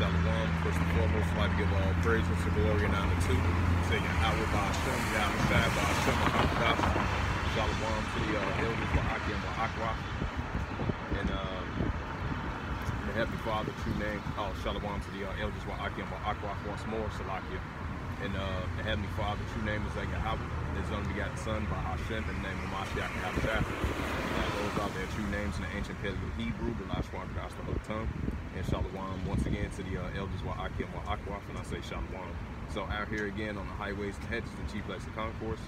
Shalom. First and foremost, I'd like to give all praises to glory and honor to. Say Yahweh Ba'ashem, Yahweh Shai Ba'ashem, Ahakadosh. Shalom to the uh, elders, Ba'aki and Ba'akwa. And uh, the Heavenly Father, true name. Oh, Shalom to the uh, elders, Ba'aki and Ba'akwa once more, Salakia. And uh, the Heavenly Father, true name is Yahweh. His unbegotten Son, Bahashem, in the name of Mashiach Yahushua. Uh, those are their true names in the ancient Paleo Hebrew, the last one, the whole tongue. And Shalom once again to the uh, elders Wa'aki and Wa'akwaf, and I say Shalom. So out here again on the highways and hedges, the chief of concourse,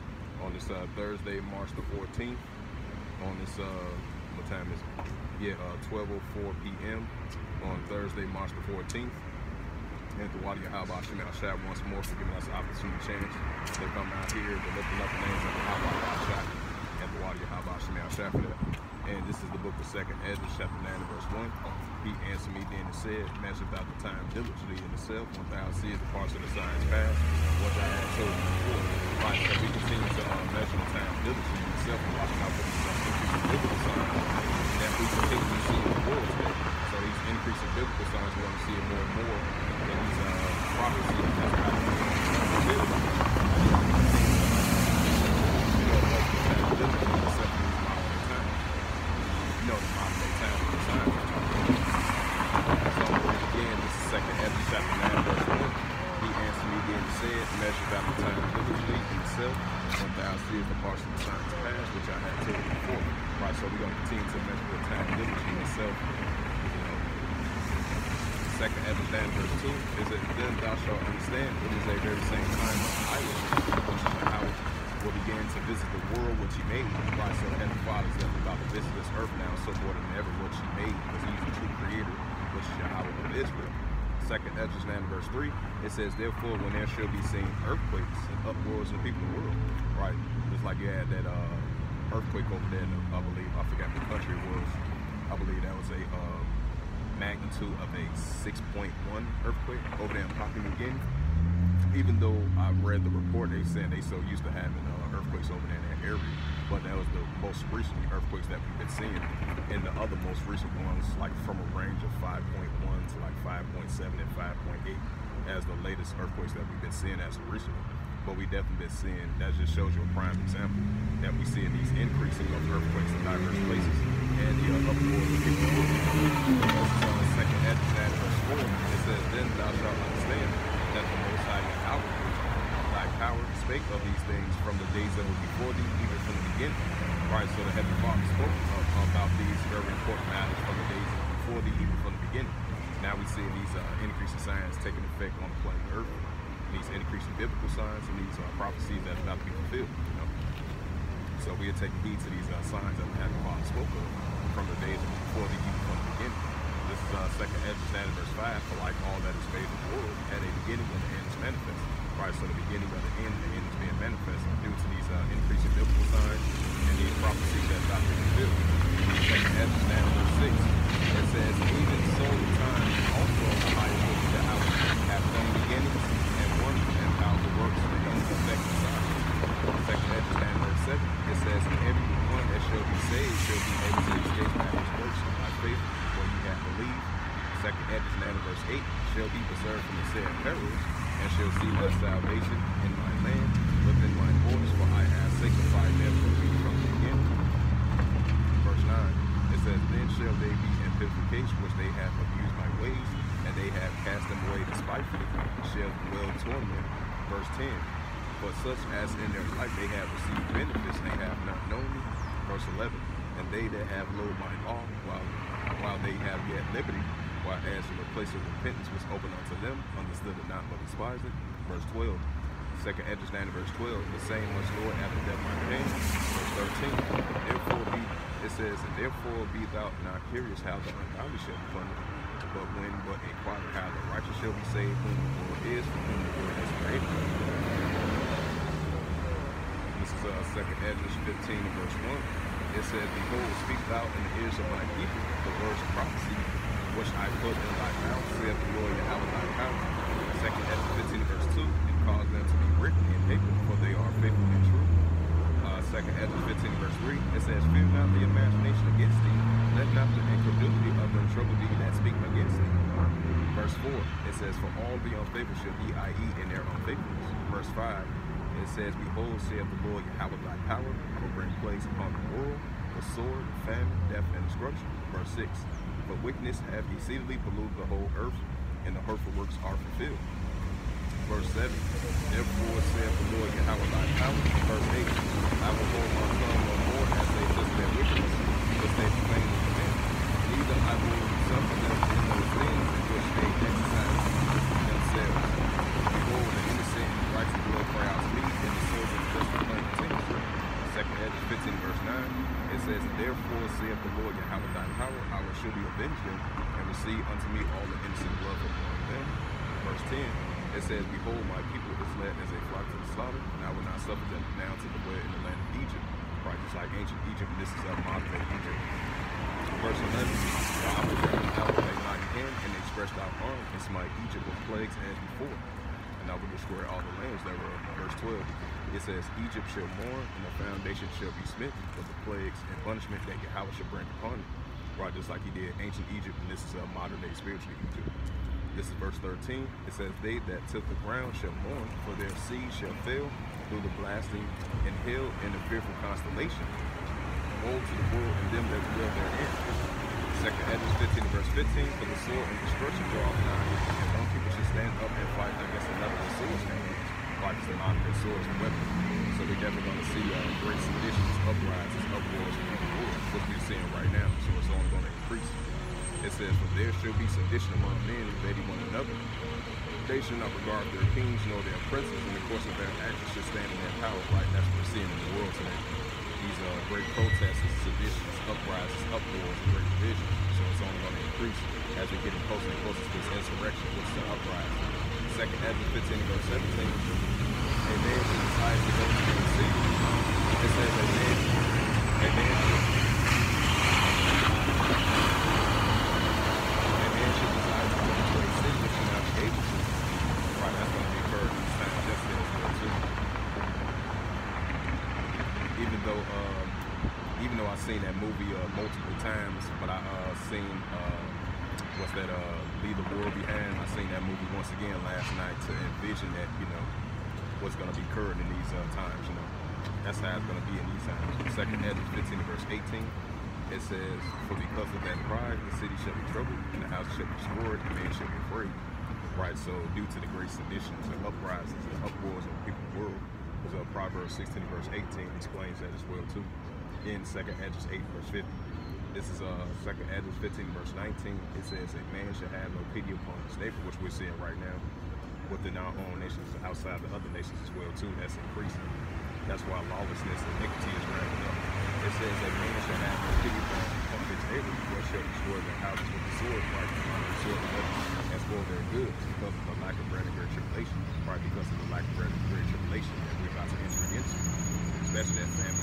on this uh, Thursday, March the 14th, on this, uh, what time is it? Yeah, uh, 12.04 p.m. on Thursday, March the 14th and the Wadi Haba Shemal Shab once more for giving us an opportunity chance to come out here to lifting up the names of the Haba Shab and the Wadi Haba Shemal Shab for that. And this is the book of Second Ezra, chapter 9, verse 1. He answered me then and said, Measure about the time diligently in itself, when thou seest the parts of the signs past, what had told you before. Right, so we continue to uh, measure the time diligently in itself and watch out for increasing biblical signs that we continue to see in the world today. So these increasing biblical signs, we're going to see it more and more in these uh, prophecies that's about to be fulfilled. measured out the time diligently in itself, when thou seest the parts of the signs past, which I had told you before. Right, so we're going to continue to measure the time diligently in itself. You know, second Ezra verse 2 is that then thou shalt understand it is a very same time of Isaac, which is how will begin to visit the world which he made. Right, so the Father is about to visit this earth now, so more than ever which he made, because he's the true creator, which is Yahweh of Israel second Ezra 9 verse 3, when there shall be seen earthquakes and uproars in people of the world, right? Just like you had that uh, earthquake over there, I believe, I forgot the country it was. I believe that was a uh, magnitude of a 6.1 earthquake over there in Papua New Guinea. Even though I read the report, they said they so used to having uh, earthquakes over there in that area but that was the most recent earthquakes that we've been seeing. And the other most recent ones, like from a range of 5.1 to like 5.7 and 5.8 as the latest earthquakes that we've been seeing as of recently. But we definitely been seeing, that just shows you a prime example, that we see these increasing of earthquakes in diverse places and the uh, uproar of people. The second Ezra verse 4. It says, Then thou shalt understand that the Most High Yahweh power spake of these things from the days that were before thee, even from the beginning. Right, so the Heavenly Father spoke about these very important matters from the days before thee, even from the beginning. Now we see these uh, increasing signs taking effect on the planet Earth, these increasing biblical signs and these uh, prophecies that are about to be fulfilled. You know? So we are taking heed to these uh, signs that the Father spoke of from the days before thee, even the beginning. This is uh, second Ezra verse 5, for like all that is made in the world, at a beginning when the end is manifest. Right, so the beginning of the end, the end is being manifested due to these uh, increasing biblical signs and these prophecies that be fulfilled. Second Ezra 6, it says, Even so the time also of the highest which that I have from beginnings and one and how the works of the ends effect the signs. Second Ezra verse 7, it says, And every one that shall be saved shall be able to escape by his works by faith, for you have believed. Second Ezra verse 8, shall be preserved from the said perils and shall see my salvation in my land within my borders, for I have sanctified them from me from the beginning. Verse 9, it says, Then shall they be in purification, which they have abused my ways, and they have cast them away despitefully, shall dwell torment. Verse 10, For such as in their life they have received benefits, they have not known me. Verse 11, And they that have loathed my law, while, while they have yet liberty, while as the place of repentance was open unto them, understood it not, but despised it. Verse 12. Second Ezra 9 verse 12. The same was Lord after death my pain. Verse 13. Therefore be it says, and therefore be thou not curious how the ungodly shall be punished, but when but inquire how the righteous shall be saved, whom the Lord is, from whom the Lord has created. This is uh, second Ezra 15 verse 1. It says, Behold, speak thou in the ears of my people the words of prophecy which I put in thy mouth, saith the Lord Yahweh thy power. Second Ezra 15 verse 2, and cause them to be written in paper, for they are faithful and true. Uh, second Ezra 15 verse 3, it says, Fear not the imagination against thee, let not the incredulity of them trouble thee that speak against thee. Verse Verse 4, it says, For all the unfaithful shall be, i.e., in their unfaithfulness. Verse 5, it says, Behold, saith the Lord Yahweh thy power, I will bring plagues upon the world, the sword, famine, death, and destruction. Verse 6, For wickedness hath exceedingly polluted the whole earth, and the hurtful works are fulfilled. Verse 7, Therefore saith the Lord Yahweh thy power. Verse 8, I will hold my son no more as they took their wickedness, which they to them. Neither I will suffer them in those things in which they exercise themselves. Behold, the innocent and righteous blood cry out to me, and the sword of just flame continues. Second Ezra 15, verse 9, it says, Therefore saith the Lord Yahweh thy power, I will surely avenge and receive unto me all the innocent blood among them. Verse 10, it says, Behold, my people is led as a flock to the slaughter, and I will not suffer them now to the way in the land of Egypt. Right, just like ancient Egypt, and this is of modern day Egypt. Verse 11, For I will grant out a mighty hand, and they stretched out arm, and smite Egypt with plagues as before. And I will destroy all the lands that were. Verse 12, it says, Egypt shall mourn, and the foundation shall be smitten for the plagues and punishment that Yahweh shall bring upon it. Right, just like he did ancient Egypt, and this is a modern day spiritual Egypt. This is verse 13. It says, They that took the ground shall mourn, for their seed shall fail through the blasting and hail and the fearful constellation. Woe to the world and them that dwell therein. Second Ezra 15, verse 15, For the sword and destruction draweth nigh, and one people should stand up and fight against another with swords in hand. Fight is the of swords and weapons. So we're definitely going to see uh, great seditions, uprisings, uproars, and which we're seeing right now. So it's only going to increase. It says, For there shall be sedition among men invading one another. They should not regard their kings nor their princes, and the course of their actions should stand in their power. Right? That's what we're seeing in the world today. These uh, great protests, seditions, uprisings, uproars, and great divisions. So it's only going to increase as we're getting closer and closer to this insurrection, which is the uprising. Second Ezra 15 verse 17. A man should decide to go to the city. It says should a man should decide to go to a city which should not be able to. Right, that's going to be occurred in this time yesterday as well too. Even though, um, even though I've seen that movie uh, multiple times, but I uh, seen uh, what's that? Uh, Leave the World Behind. I seen that movie once again last night to envision that you know what's going to be current in these uh, times. You know, that's how it's going to be in these times. Second Ezra 15 verse 18. It says, For because of that pride, the city shall be troubled, and the house shall be destroyed, and man shall be afraid. Right, so due to the great seditions and uprisings and uproars of the people of the world, because Proverbs 16 verse 18 explains that as well too. In 2nd Ezra 8 verse 50. This is uh, 2nd Ezra 15 verse 19. It says, A man shall have no pity upon his neighbor, which we're seeing right now within our own nations, outside the other nations as well too. That's increasing. That's why lawlessness and iniquity is ramping up. It says a man shall have no pity upon his neighbor, but shall destroy their houses with the sword, right? The sword of and spoil their goods because of the lack of bread and great tribulation, right? Because of the lack of bread and great tribulation that we're about to enter into, especially that famine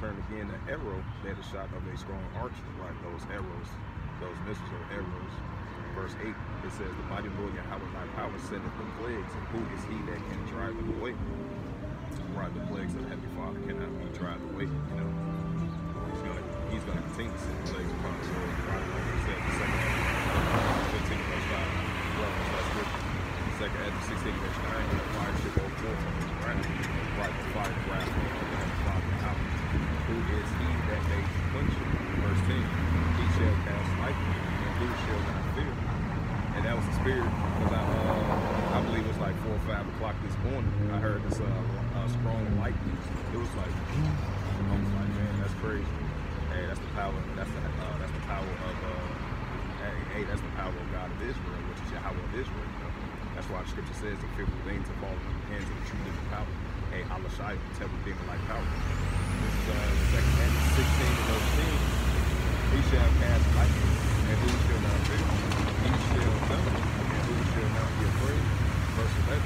Turn again an arrow that is shot of a strong archer, like those arrows, those missiles or arrows. Verse 8, it says, The mighty Lord Yahweh thy power sendeth the plagues, and who is he that can drive them away? Right, the plagues of the Heavenly Father cannot be driven away, you know. He's gonna he's gonna continue to send plagues upon the second Ezra 15 verse 5, well, that's scripture. Second Ezra 16 verse 9, the fire should go forth, right? Right. Four or five o'clock this morning, I heard this uh, uh, strong lightning. It was like, I was like, man, that's crazy. Hey, that's the power. That's the uh, that's the power of. Uh, hey, hey, that's the power of God of Israel, which is Yahweh of Israel. You know? That's why the scripture says the fearful things are falling in the hands of the true living power. Hey, Allah Shai, temple demon like power. This is uh, second Amos 16 and verse 10. He shall cast lightning, and who shall not fear? Verse 11.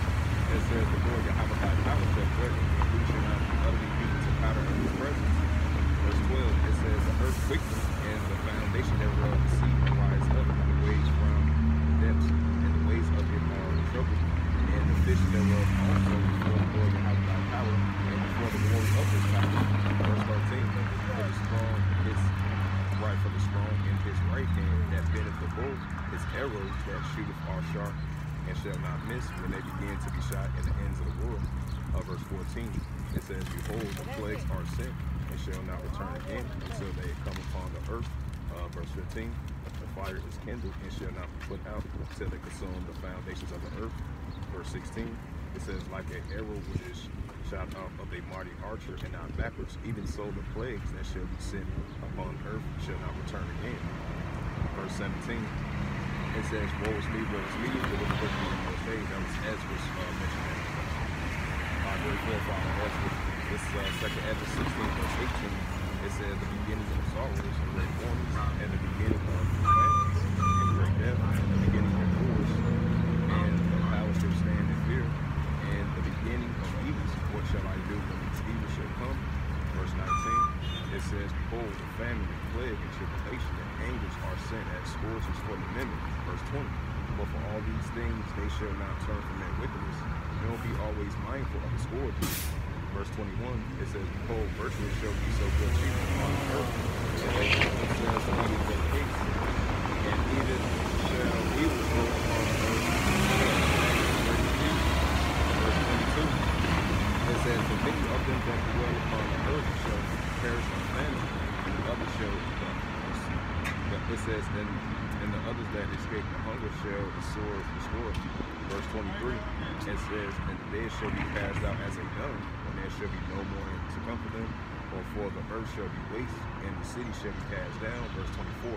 It says, The Lord Yahweh power shall threaten, and shall not be beaten to powder of his presence? Verse 12. It says, The earth quaketh, and the foundation thereof the sea rise up, and the waves from depths, and the ways of it are troubled, and the fish thereof also before the Lord Yahweh power, and before the glory of his power. Verse 13. For the strong is right for the strong in his right hand that bendeth bow, his arrows that shooteth are sharp and shall not miss when they begin to be shot in the ends of the world. Uh, verse 14, it says, Behold, the plagues are sent and shall not return again until they come upon the earth. Uh, verse 15, the fire is kindled and shall not be put out until they consume the foundations of the earth. Verse 16, it says, Like an arrow which is shot out of a mighty archer and not backwards, even so the plagues that shall be sent upon earth shall not return again. Verse 17, it says, Woe is me, woe is me, of those days. That was Ezra's uh, mentioned in our great. This uh, second Ezra 16, verse 18, it says, The beginning of sorrows and great warnings, and the beginning of famines and great death, and the beginning of wars, and the power shall stand in fear, and the beginning of evils. What shall I do when evils shall come? Verse 19, it says, Behold, the famine and plague and tribulation and angers are sent as scourges for the memory. Verse 20, But for all these things they shall not turn from their wickedness, nor be always mindful of the scourges. Verse 21, it says, Behold, virtuous shall be so good cheap on the earth, and they shall eat their cakes, and even shall the earth. Verse 22, it says, Them that dwell upon the earth shall perish and the others shall, it says, and, and the others that escape the hunger shall the sword destroy. Verse 23, it says, And they shall be cast out as a dung, and there shall be no more to comfort them, or for the earth shall be waste, and the city shall be cast down. Verse 24,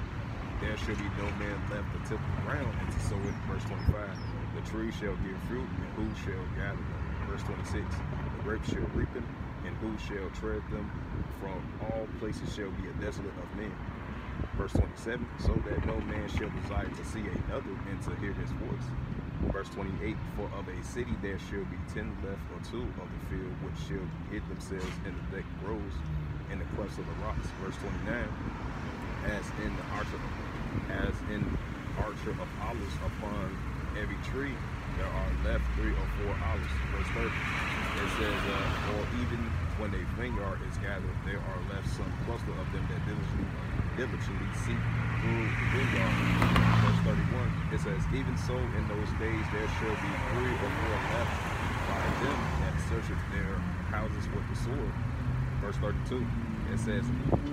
there shall be no man left to till the ground and to sow it. Verse 25, the tree shall give fruit, and who shall gather them? Verse 26, grapes shall ripen, and who shall tread them? From all places shall be a desolate of men. Verse 27, so that no man shall desire to see another and to hear his voice. Verse 28, for of a city there shall be ten left or two of the field which shall hid themselves in the thick groves in the clefts of the rocks. Verse 29, as in the archer, as in archer of olives upon every tree, there are left three or four olives. Verse 30, it says, uh, or even when a vineyard is gathered, there are left some cluster of them that diligently, diligently seek through the vineyard. Verse 31, it says, even so in those days there shall be three or more left by them that searcheth their houses with the sword. Verse 32, it says,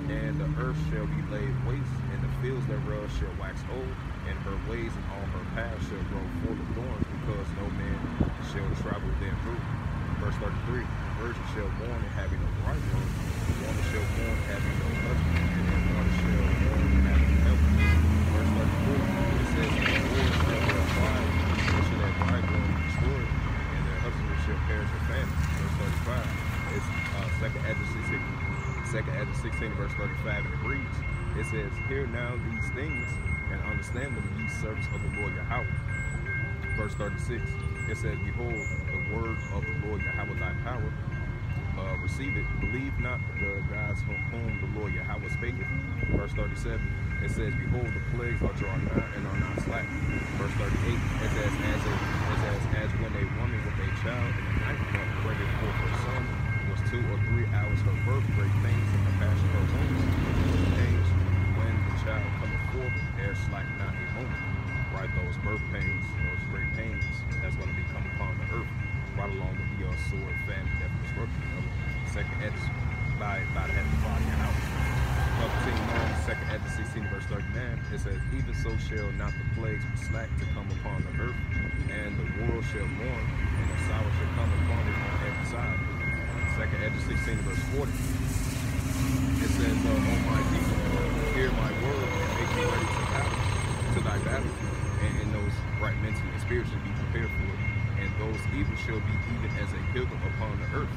And the earth shall be laid waste, and the fields thereof shall wax old, and her ways and all her paths shall grow full of thorns, because no man shall travel them through. Verse 33, the virgin shall born and having no bridegroom, the woman shall born having no husband, and the mother shall born and having no helper. Verse 34, it says, And the Lord shall be a bride, and shall that bridegroom be destroyed, and their husband shall perish of famine. Verse 35, it's uh, second Ezra 16, second Ezra 16, verse 35, and it reads, it says, Hear now these things, and understand them, ye servants of the Lord Yahweh. Verse 36, it says, Behold, word of the Lord Yahweh thy power, uh, receive it. Believe not the gods from whom the Lord Yahweh spaketh. Verse 37, it says, Behold, the plagues are drawn nigh and are not slack. Verse 38, it says, As, a, it says, as when a woman with a child in the night bringeth forth her son, was two or three hours her birth, great pains and compassion her wounds. Pains when the child cometh forth, there slack not a moment. Right, those birth pains, those great pains, that's going to be Right along with the uh, sword family that was working on second at by by the happy body and out. Up at the 16 verse 39. It says, Even so shall not the plagues from slack to come upon the earth, and the world shall mourn, and the sorrow shall come upon it on every side. Second at the 16 verse 40. It says, uh, oh my people, hear my word and make you ready to battle, to thy battle, and, and those right mentally and spiritually be prepared for it and those evil shall be even as a pilgrim upon the earth.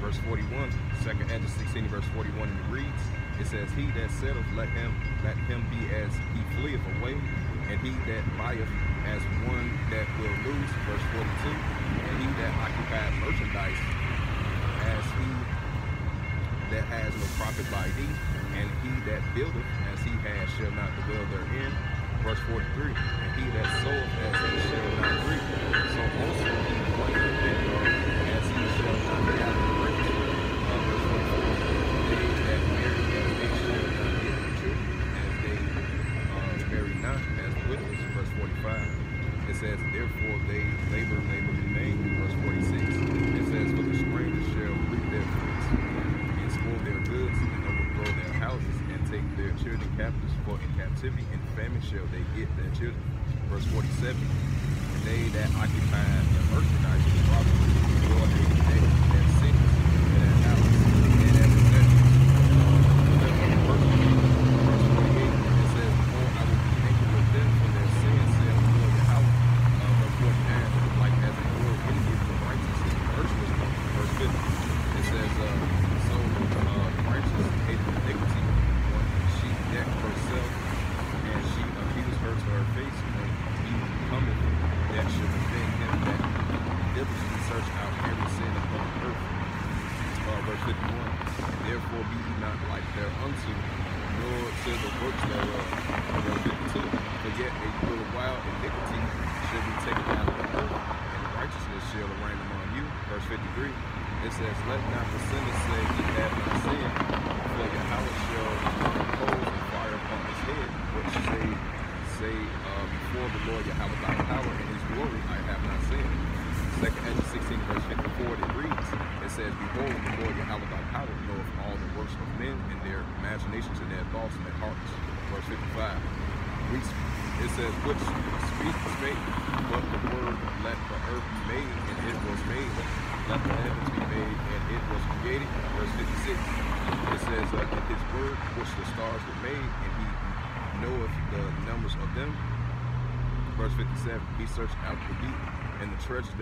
Verse 41, 2nd Andrew 16, verse 41, and it reads, it says, He that settleth, let him let him be as he fleeth away, and he that buyeth as one that will lose, verse 42, and he that occupies merchandise as he that has no profit by thee, and he that buildeth as he has shall not dwell therein, verse 43. He that soweth as he shall not reap. So also he planted that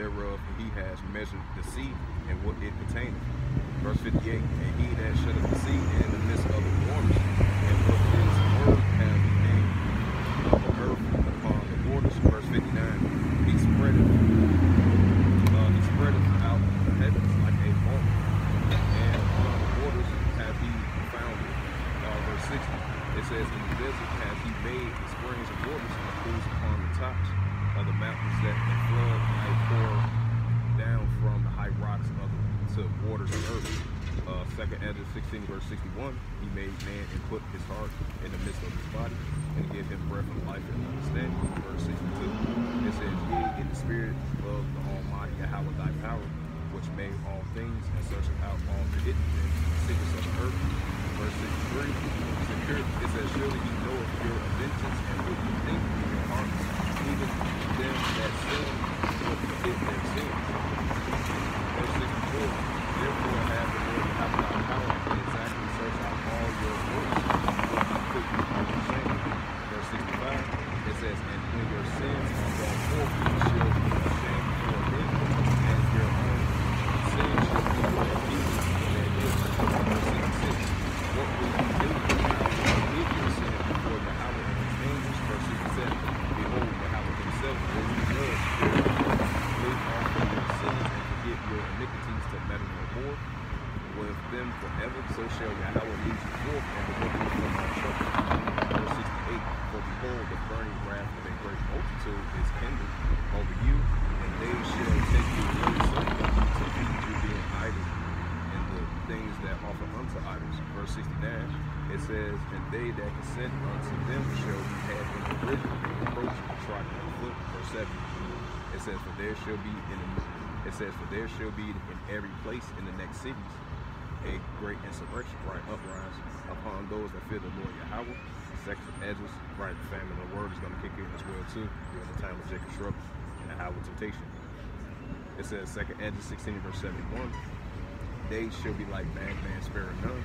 thereof, and he has measured the sea and what it fourth and the one from my church. 68, for behold, the burning wrath of a great multitude is kindled over you, and they shall take you away to feed you being idle and the things that offer unto idols. Verse 69, it says, And they that consent unto them shall be had in the river, and approach and trodden on foot. Verse 7, it says, For there shall be in it says, For there shall be in every place in the next cities a great insurrection, right, uprise upon those that fear the Lord Yahweh. Second edges, right, the famine of the word is going to kick in as well too during the time of Jacob's trouble and the of temptation. It says second edges 16 verse 71. They shall be like bad man sparing none,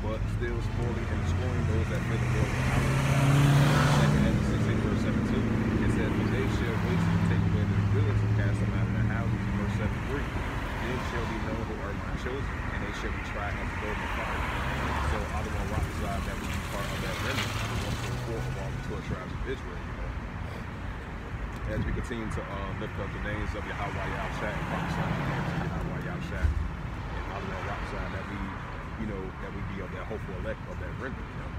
but still spoiling and destroying those that fear the Lord Yahweh. Second edges 16 verse 72. It says, For they shall waste and take away their goods and cast them out of their houses. Verse 73. Then shall be known who are my chosen, and they shall be tried as gold and fire. So I don't want rock side that we be part of that remnant, the one for the four of all the twelve tribes of Israel, you know. As we continue to uh, lift the names of Yahweh Yahushua and prophesy the names of Yahweh Yahushua and rock side that we, you know, that we be of that hopeful elect of that remnant, you know.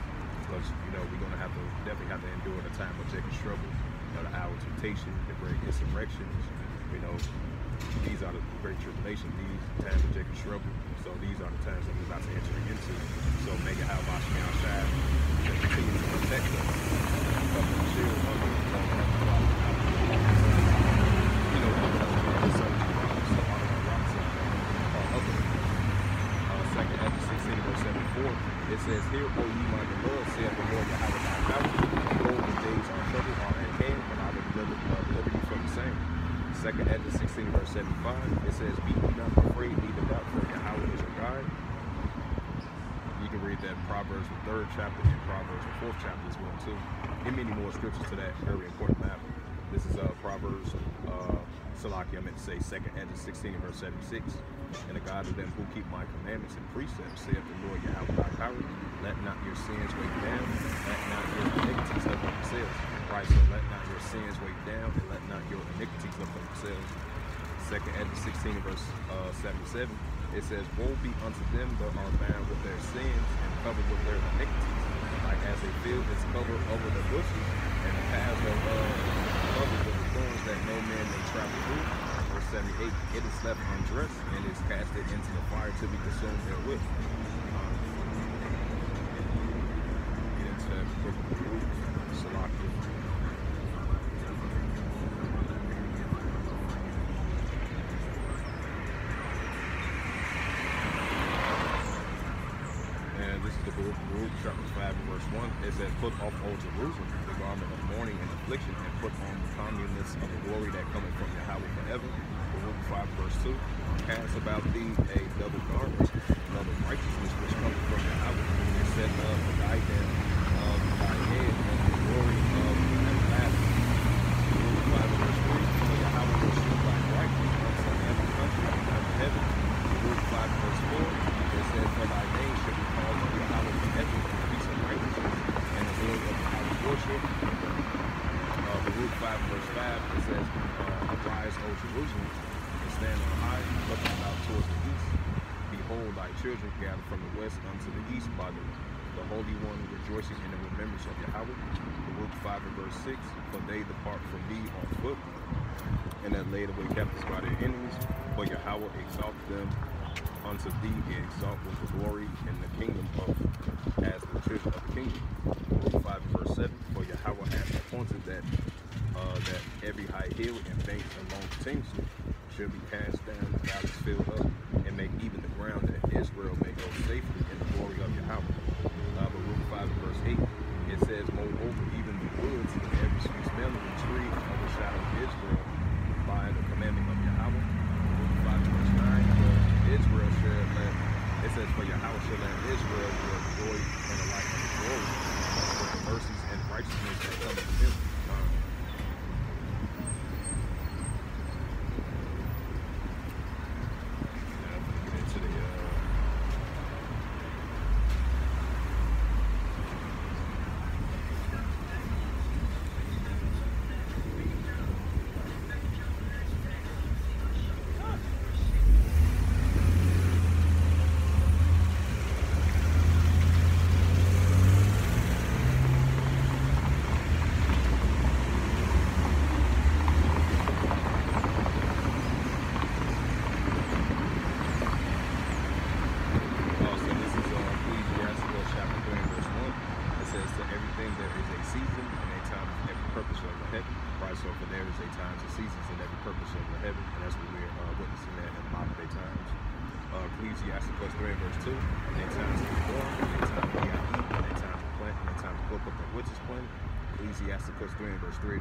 Because, you know, we're gonna have to definitely have to endure the time of Jacob's trouble, you know, the hour of temptation, the great insurrections, you know, these are the great tribulation, these times of Jacob's trouble. So these are the times that we're about to enter into. So Bashmi outside to continue to protect us from the shield of the you know, the sun, so all of the rocks are other. Uh, second Ezra 16 verse 74, it says, Hear, O ye my Lord, saith the Lord Yahweh thy power. Behold, the days are troubled, are at hand, and I will deliver, uh, deliver you from the same. Second Ezra 16 verse 75, it says, Be ye not afraid, neither doubt, for Yahweh is your God. You can read that in Proverbs the third chapter and Proverbs the fourth chapter as well too. And many more scriptures to that very important matter. This is uh, Proverbs, uh, Salaki, I meant to say second Ezra 16 verse 76. And the God of them who keep my commandments and precepts, saith the Lord Yahweh thy power, let not your sins weigh down, let not your iniquities lift up themselves. Right, so let not your sins weigh down, and let not your iniquities lift up themselves. Second Ezra 16 verse uh, 77, it says, Woe be unto them that are bound with their sins and covered with their iniquities, as a field is covered over the bushes, and the paths are uh, covered with the thorns that no man may travel through. Verse 78, it is left undressed and is casted into the fire to be consumed therewith. Um, get into that book of Baruch, Salakia. And this is the book of Baruch, chapter 5 and verse 1. It says, Put off, O Jerusalem, the garment of mourning and affliction, and put on the communeness of the glory that cometh from Yahweh forever. Baruch 5 verse 2. Cast about thee a double garment, another righteousness which cometh from Yahweh, and set up the diadem of thy head of the glory of everlasting. Baruch 5 verse 3. For Yahweh will shoot thy righteousness unto every country under heaven. Baruch 5 verse 4. It says, For thy name shall be called on Yahweh forever, peace and righteousness, and the glory of Yahweh worship. Uh, Baruch 5 verse 5, it says, uh, Arise, O Jerusalem, and stand on high, looking out towards the east. Behold, thy children gather from the west unto the east by the, the Holy One rejoicing in the remembrance of Yahweh. Baruch 5 and verse 6, For they depart from thee on foot, and that laid away captives by their enemies. For Yahweh exalt them unto thee he exalt with the glory and the kingdom of as the children of the kingdom. Baruch 5 and verse 7, For Yahweh hath appointed that uh, that every high hill and bank along continuously should be cast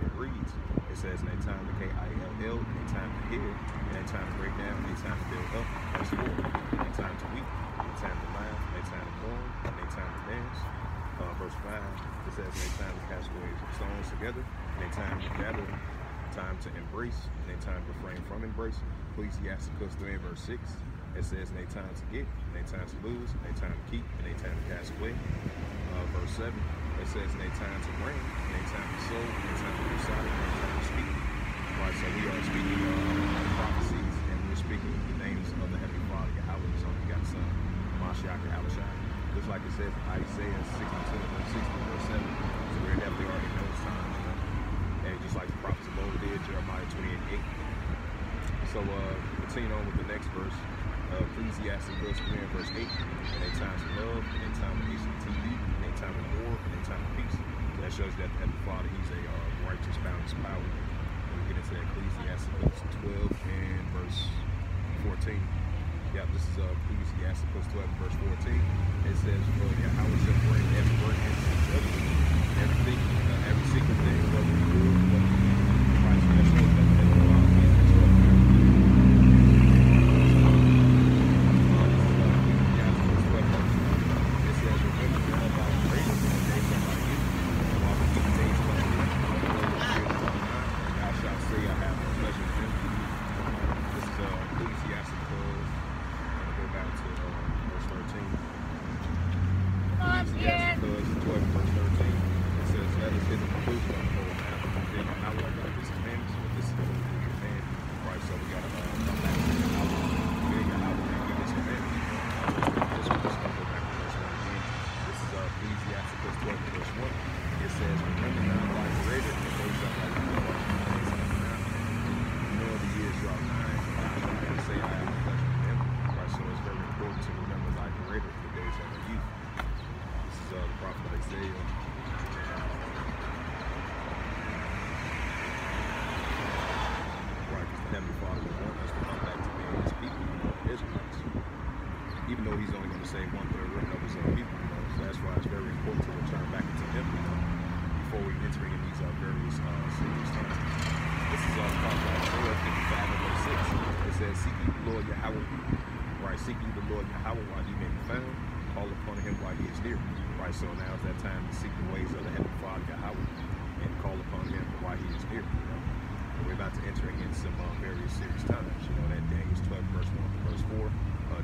it reads. It says in a time to K-I-L-L, in a time to heal, in a time to break down, in a time to build up, verse 4, in a time to weep, in a time to laugh, in a time to mourn, in a time to dance. Uh, verse 5, it says in a time to cast away stones together, in a time to gather, time to embrace, in a time to refrain from embracing. Ecclesiastes 3 verse 6, it says in a time to get, in a time to lose, in a time to keep, in a time to cast away. Uh, verse 7, it says in their time to bring, in their time to sow, in their time to do solid, in their time to speak. Right, so we are speaking uh, prophecies, and we're speaking the names of the Heavenly Father, Yahweh, so we got some Mashiach, Abishai. Just like it says in Isaiah 62, verse 60, verse 7. So we're definitely already in those times, you know. And just like the prophets of old did, Jeremiah 28 8. So uh, continue on with the next verse. Uh, Ecclesiastes verse 3 and verse 8. And they times of love, and their time of HTTV time of war and any time of peace. That shows you that the Father, He's a uh, righteous, balanced power. We get into Ecclesiastes 12 and verse 14. Yeah, this is uh, Ecclesiastes 12 and verse 14. It says, well, yeah, I will separate every work and everything, uh, every single thing,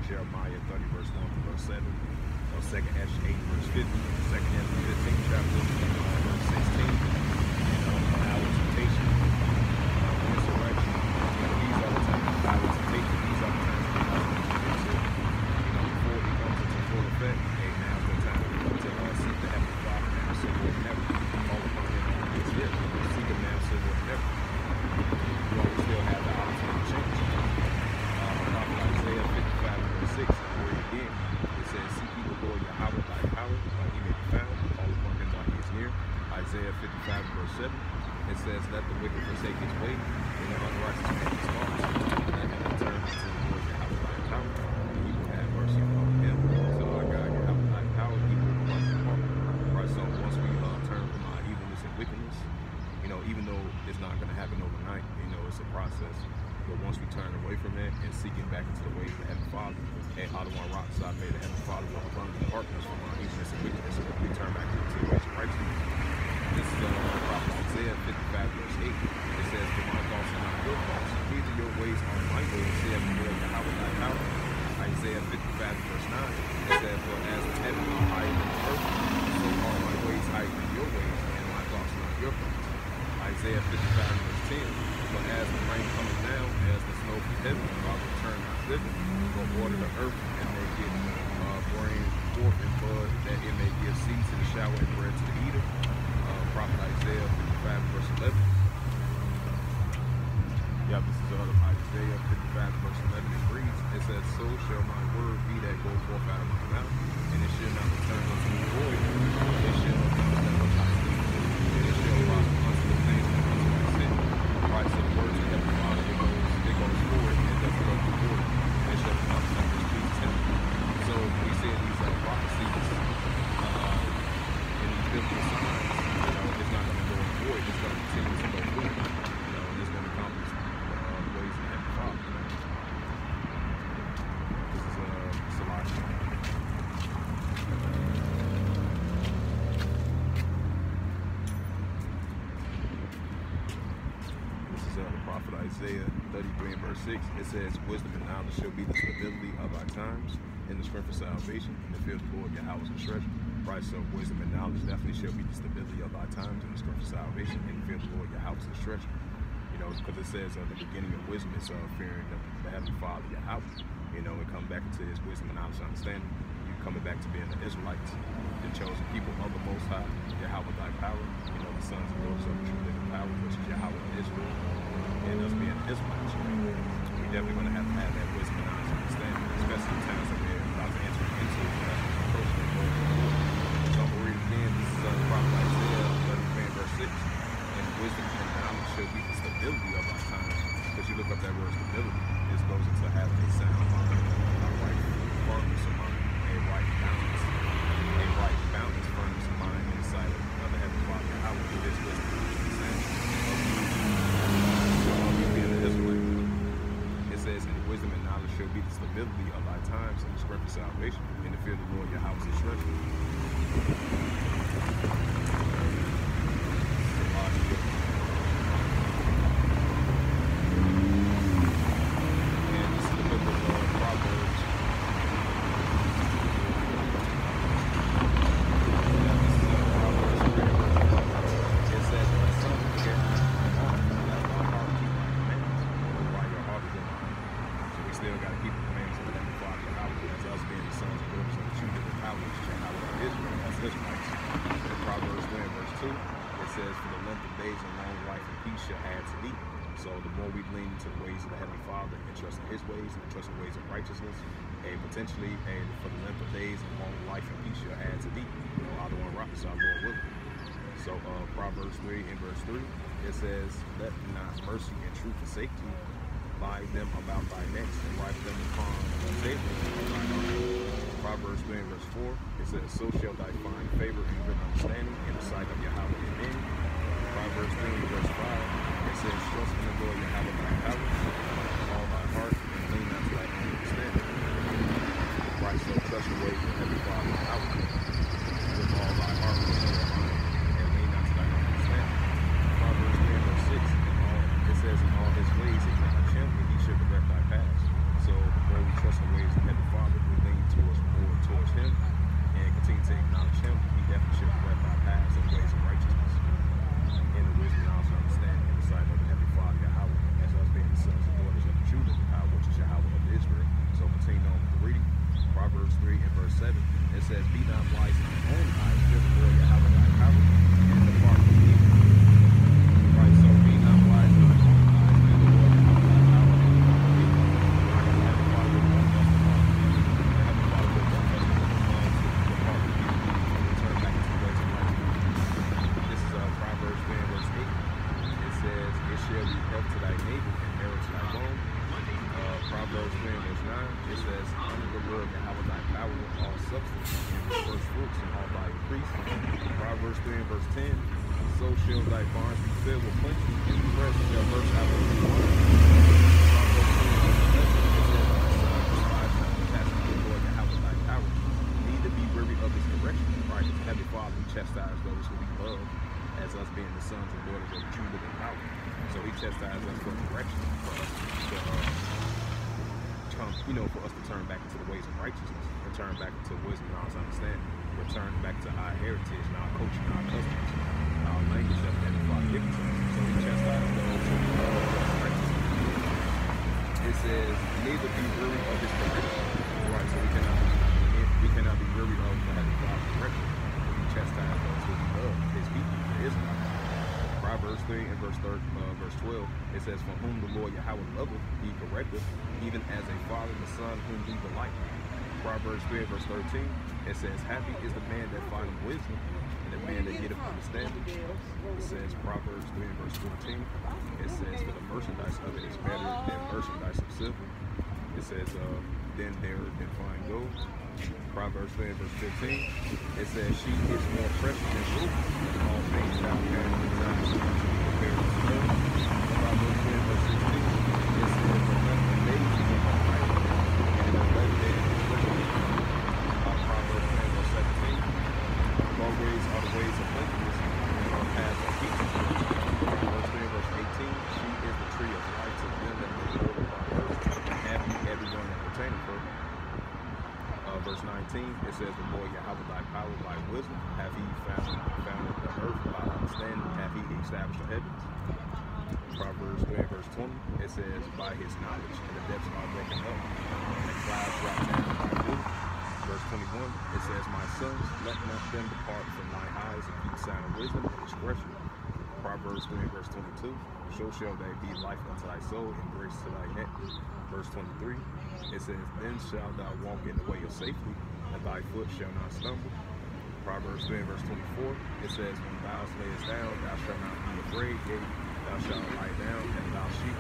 Jeremiah 30, verse 1 to verse 7, or 2nd Ezra 8, verse 50, 2nd Ezra 15, chapter. because it says uh, the beginning of wisdom is uh, fearing the, the heavenly Father Yahweh. You know, and come back into His wisdom and knowledge and understanding. You coming back to being the Israelites, the chosen people of the Most High, Yahweh thy power. You know, the sons and daughters of the true living power, which is Yahweh and Israel, and us being Israelites. You know, we definitely going to have to have that wisdom and knowledge and understanding, especially in times of. says Proverbs 3 and verse 14. It says, For the merchandise of it is better than merchandise of silver. It says, uh, Then there than fine gold. Proverbs 3 and verse 15. It says, She is more precious than gold, all things thou hast soul, and grace to thy. Verse 23, it says, Then shalt thou walk in the way of safety, and thy foot shall not stumble. Proverbs 3 verse 24, it says, When thou layest down, thou shalt not be afraid, yea, thou shalt lie down, and thou sheep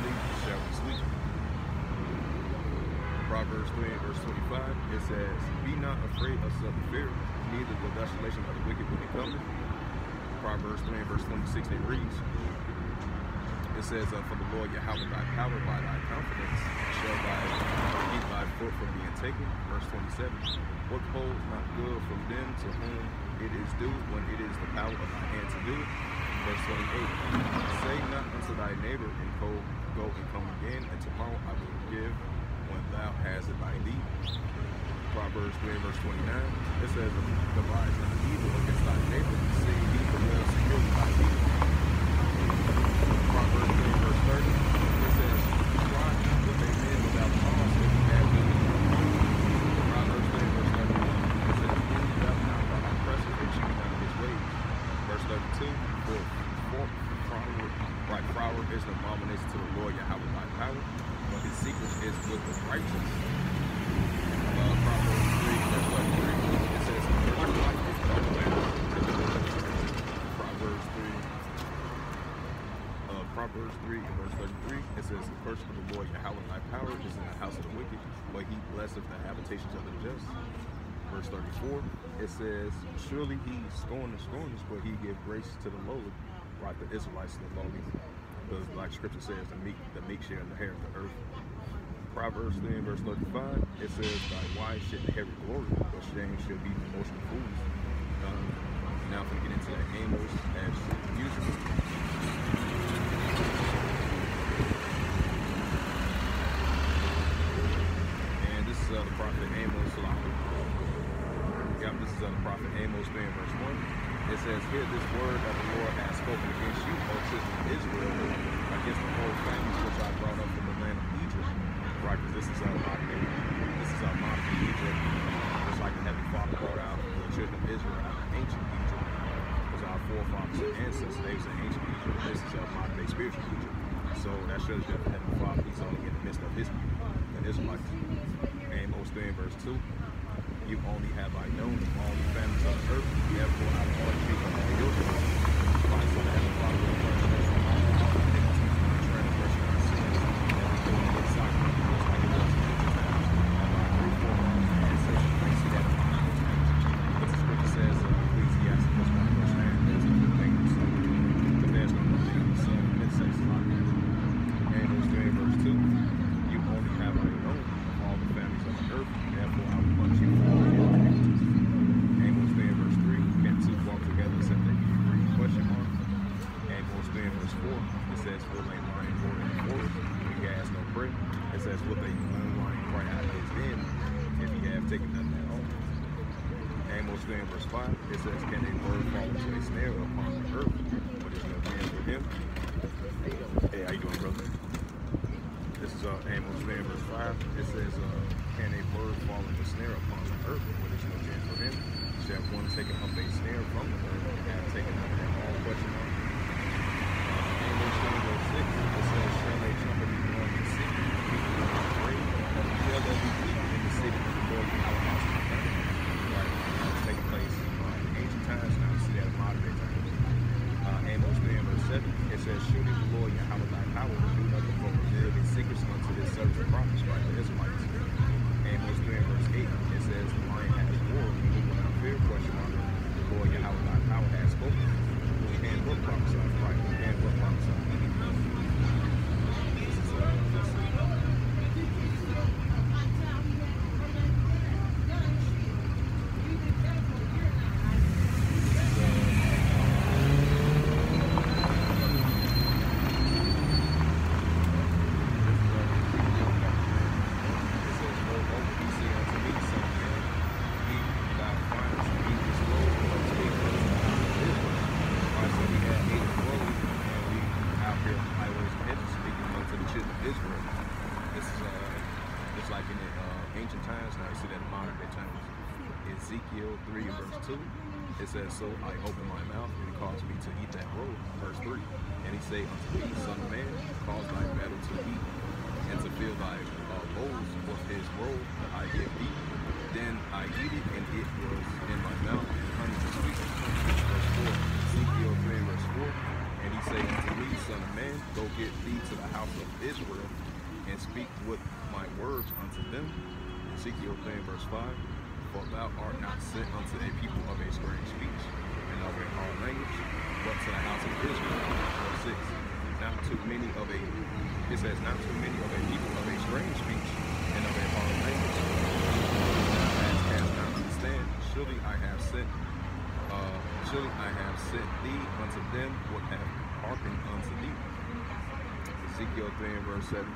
sleep shall be sweet. Proverbs 3 verse 25, it says, Be not afraid of sudden fear, neither the desolation of the wicked when it cometh. Proverbs 3 verse 26 it reads, it says, uh, For the Lord your Yahweh thy power by thy confidence shall thy keep thy foot from being taken. Verse 27. What holds not good from them to whom it is due when it is the power of thy hand to do it. Verse 28. Say not unto thy neighbor and go, go and come again, and tomorrow I will give when thou hast it by thee. Proverbs 3 verse 29. It says, Devise not evil against thy neighbor, seeing he prevails securely by thee. Proverbs 3 verse 30. It says, Try not with a man without cause if he have good in your home. Proverbs 3 verse 31. It says, Any doth not by oppressor and cheat not his ways. Verse 32. For, for froward, right, froward is an abomination to the Lord Yahweh by power, but his secret is with the righteous. Uh, Proverbs 3 verse 33. It says, First life is double Proverbs 3 uh, Proverbs 3 and verse 33, it says, The curse of the Lord Yahweh thy power is in the house of the wicked, but he blesseth the habitations of the just. Verse 34, it says, Surely he scorneth scorners, but he gave grace to the lowly. Right, the Israelites to the lowly. Because like scripture says, the meek, the meek shall inherit the hair of the earth. Proverbs 3 verse 35, it says, Thy wife should inherit glory, but shame should be the of fools. Um, now if we get into that Amos as usual. And this is uh, the prophet Amos. Yep, this is uh, the prophet Amos 3 and verse 1. It says, Hear this word that the Lord has spoken against you, O children of Israel, against the whole families which I brought up from the land of Egypt. Right, because this is our modern day, this is our modern day Egypt. Just like the Heavenly Father brought out the children of Israel out of ancient Egypt. Because our forefathers and ancestors, they was in ancient Egypt. This is our modern day spiritual Egypt. So that shows you that the Heavenly Father, He's only in the midst of His people and Israelites. Amos 3 and verse 2. You only have I known of all the families of the earth, therefore I will punish you for all your sins. Right, so the Heavenly Father will punish us for all our iniquities, our transgression, our sins, that we do against sacrifice, just like it was in ancient times. And our great forefathers and ancestors, they see that. But the scripture says, uh, Ecclesiastes 1 verse 9, there's no good thing in the sun, but there's no good thing in the sun, and it says a lot. Amos 3 and verse 2, you only have I known of all the families of the earth, therefore I will punish you for all your iniquities. Amos 3 and verse 3, can two walk together except they be agreed? Question mark. Amos 3 and verse 4, a when no? It says, will a lion cry out if he have taken nothing at all? Amos 3 and verse 5, it says, Can a bird fall into a snare upon the earth, but there's no chance for him? Hey, how you doing, brother? This is uh, Amos 3 and verse 5. It says, uh, Can a bird fall into a snare upon the earth, but there's no chance for him? Shall one take up a snare from the earth and have taken all question? Uh, Amos 3 say, Unto thee, Son of Man, cause thy battle to be, and to fill thy uh, for with his robe,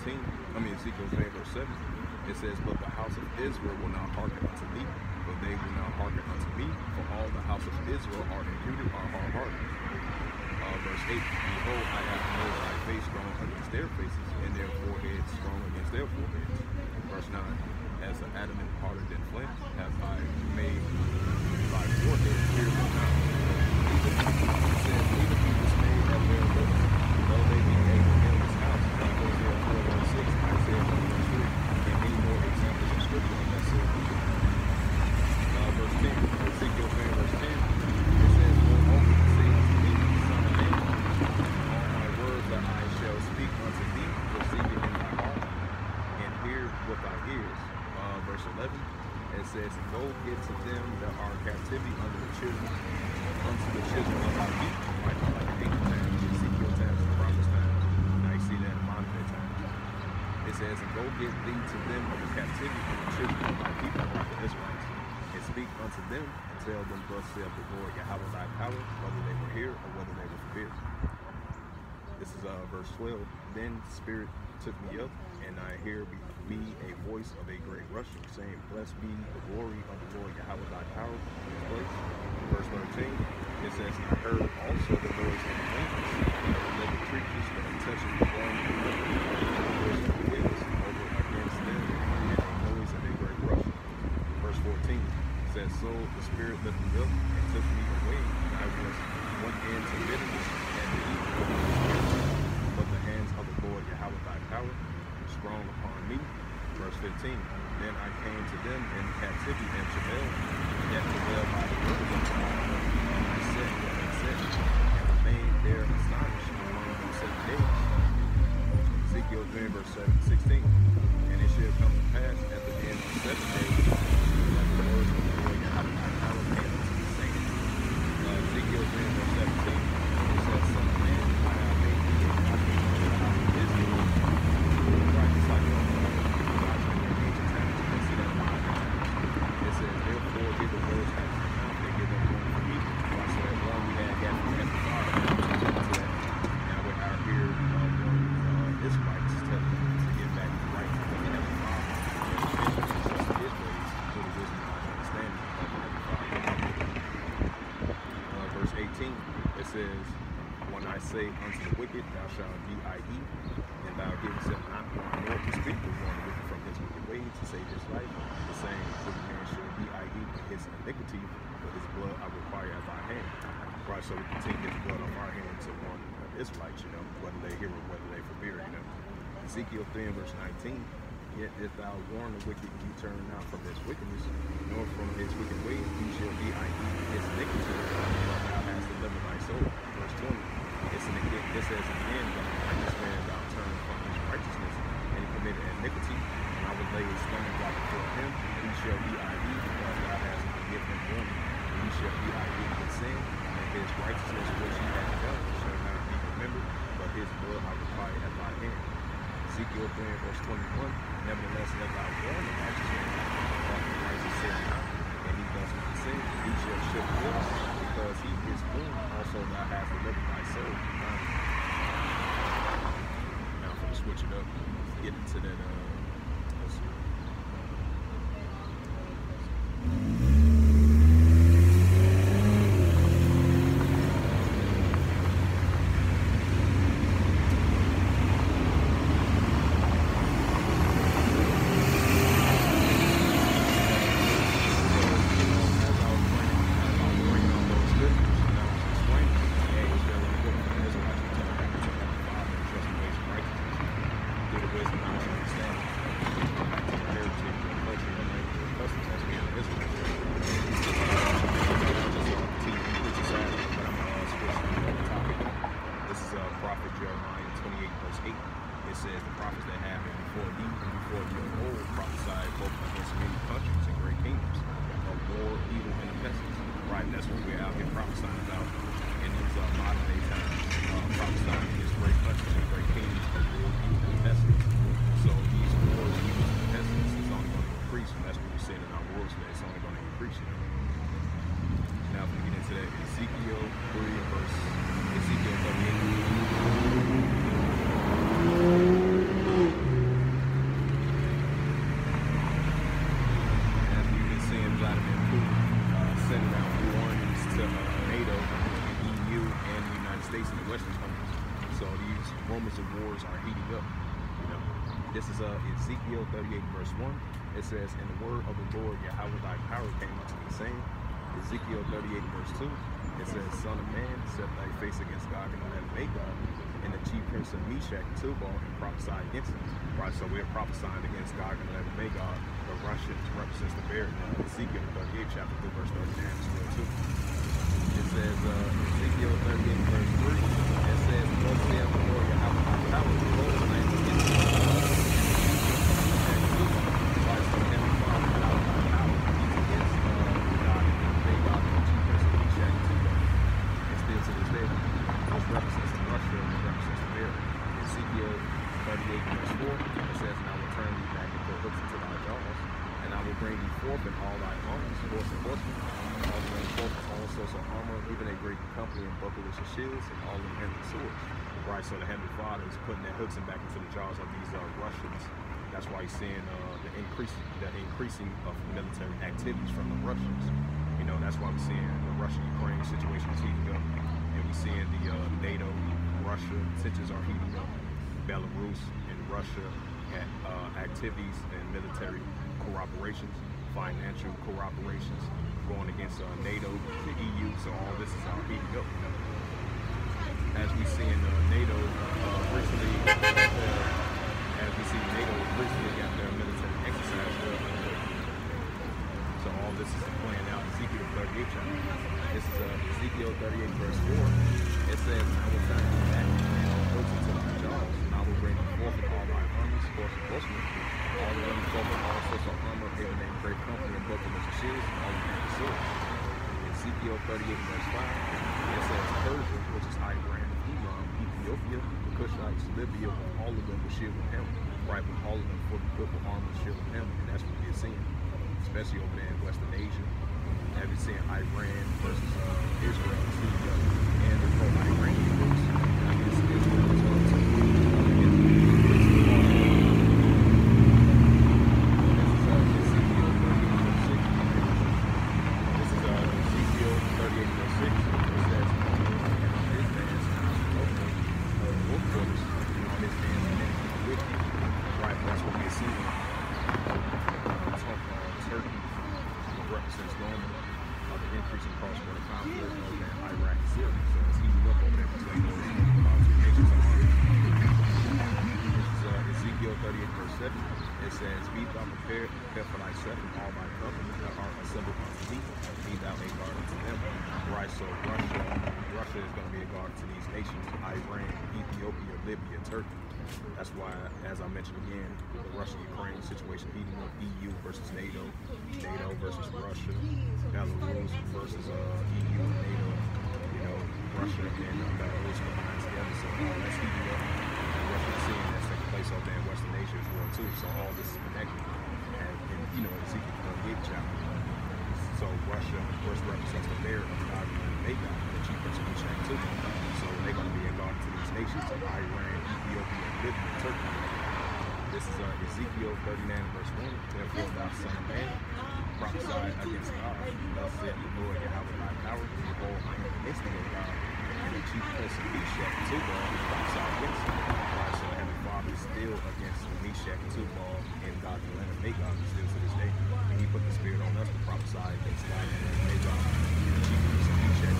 I mean Ezekiel 3 verse 7, it says, But the house of Israel will not hearken unto thee, but they will not hearken unto me, for all the house of Israel are imputed by hard hearted. Uh, verse 8, Behold, I have made thy face strong against their faces, and their foreheads strong against their foreheads. Verse 9, As the adamant harder than flint, have I made thy forehead now. Spirit took me up, and I hear me a voice of a great Russian saying, Blessed be the glory of the Lord Yahweh thy power in this place. Verse 13, it says, I heard also the voice of the angels, and the living creatures City. Eh? thou warn the wicked, he turn not from his wickedness, nor from his wicked ways, he shall be like his iniquity, but thou hast delivered thy soul. Verse 20, it's an, it says, again, that the righteous man thou turn from his righteousness, and he committed iniquity, and I will lay his stone block before him, he shall be ID, because thou hast given him warning, and he shall be ID with sin, and his righteousness which he hath done shall not be remembered, but his blood I require at thy hand. Ezekiel 3 verse 21. Nevertheless, let I warn the righteous as the not, and he does not sin, he shall shift because he is born. Also thou hast delivered thy soul. Now I'm going to switch it up, get into that, uh, It says, "And the word of the Lord Yahweh thy power came unto me, saying." Ezekiel 38 verse 2. It says, "Son of man, set thy face against Gog and Magog, and the chief prince of Meshech and Tubal, and prophesy against him." Right. So we're prophesying against Gog and Magog the Russians represents the bear in Ezekiel 38, chapter 2, verse 39 as well, too. It says, uh, Ezekiel 38, verse 3, it says, Thus saith the Lord Yahweh thy power, behold, I am against thee. And Tubal, right, so Heavenly Father, Yahweh thy power, he's against uh, Gog and Magog, the chief prince of Meshech and Tubal. And still to this day, which represents Russia, which represents the bear. Ezekiel 38, verse 4, it says, And I will turn thee back and put hooks into thy jaws, and I will bring thee forth in all thy arms, horse and horsemen, all the forth in all sorts of armor, even a great company of bucklers and shields, and all the handed swords. Right, so the Heavenly Father is putting that hooks and jaws of these uh, Russians. That's why he's seeing uh, the increase, the increasing of military activities from the Russians. You know, that's why we're seeing the Russia-Ukraine situation is heating up, and we're seeing the uh, NATO, Russia tensions are heating up. Belarus and Russia at uh, activities and military cooperations, financial cooperations, going against uh, NATO, the EU. So all this is all heating up. As we see in uh, NATO uh, recently, uh, see recently got their military exercise. So all this is playing out. Ezekiel 38 chapter. This is uh, Ezekiel 38 verse 4. It says, I will turn you back and to thy jaws, and I will bring forth all thy armies, horse and horsemen, all the running forth all sorts of armor, in great company and and shields, and all the swords. Ezekiel 38 verse 5. It says, Persia, which is Iran, Ethiopia, the Libya, all of them were shield and helmet. Right, with all of them fully equipped with armor, shield and and that's what we're seeing especially over there in Western Asia. Have you seen Iran versus uh, Israel and the pro-Iranian Russia-Ukraine situation heating up EU versus NATO, NATO versus Russia, Belarus versus uh, EU and NATO, you know, Russia and uh, Belarus combined together. So uh, that's heating up. And Russia is seeing that's taking place over there in Western Asia as well too. So all this is connected. And, and you know, Ezekiel 38 chapter. So Russia, of course, represents the mayor of Gog and Magog, the chief of Meshech too. So they're going to be a guard to these nations of Iran, Ethiopia, Libya, Turkey. This is uh, Ezekiel 39 verse 1. Therefore, thou son of man, prophesy against Gog. Thus saith the Lord Yahweh thy power. Behold, I am against thee, O Gog. And the chief prince of Meshech Tubal prophesy against. Right, so the Heavenly Father still against Meshech Tubal and Gog the land of Magog still to this day. And he put the spirit on us to prophesy against Gog the land of Magog. The chief of Meshech.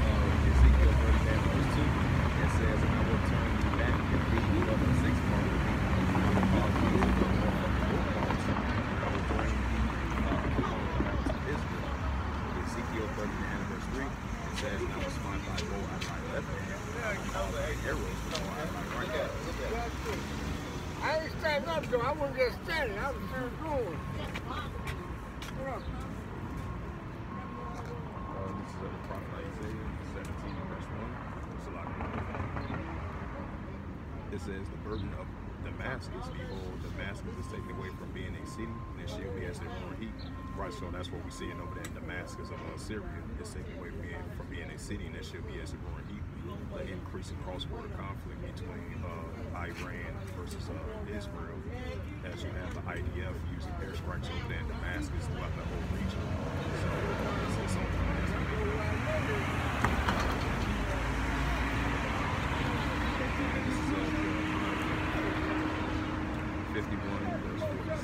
Uh, Ezekiel 39 verse 2. It says, And I will turn thee up the sixth part says the burden of Damascus, behold, Damascus is taken away from being a city, and it shall be as a roaring heat. Right, so that's what we see over there in Damascus of uh, Syria is taken away from being, from being a city, and it shall be as a roaring heat. The increasing cross-border conflict between uh, Iran versus uh, Israel, as you have the IDF using airstrikes over there in Damascus throughout the whole region. So it's, it's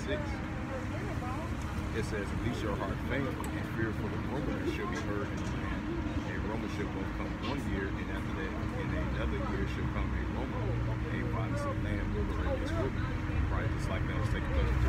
6. It says, Release your heart faith and fear for the rumor that shall be heard in the land. A rumor shall both come one year, and after that, in another year shall come a rumor, a violence of land, river, and its women. Right, just like that was taking place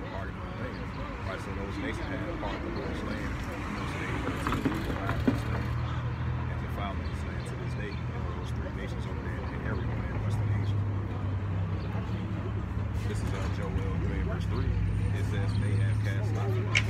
the the. Right, so those had part of the land. Those to this this land to this day. And those three nations over there and everyone in Western Asia. This is uh, Joel 3 verse 3. It says, they have cast lots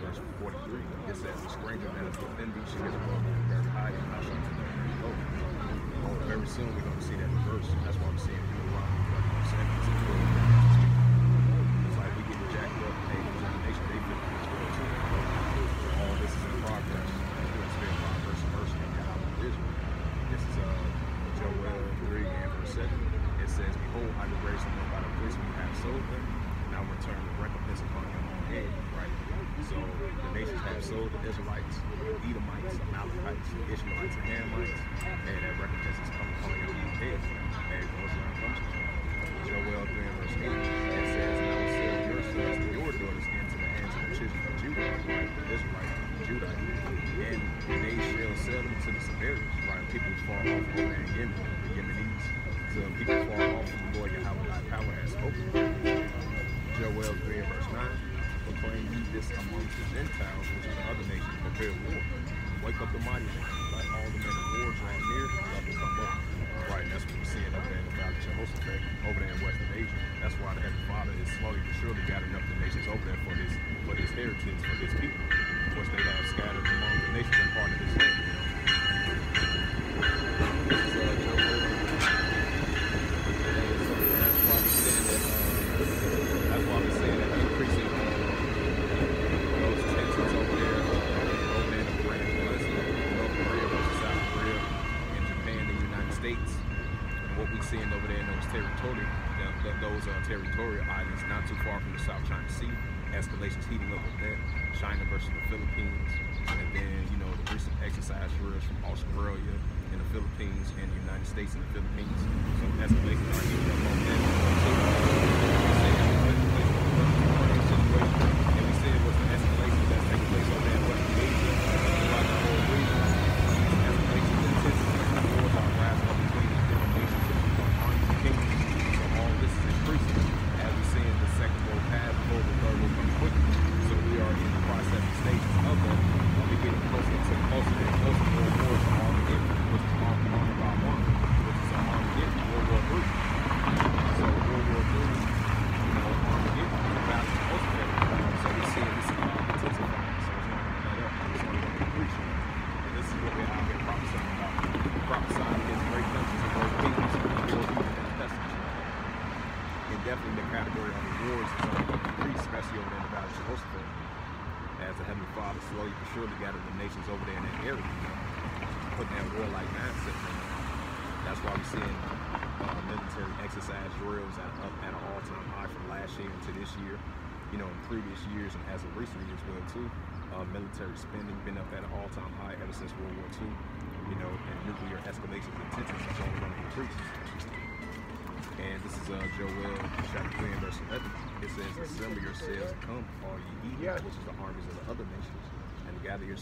verse 43. Gets says, The stranger that is within thee, she is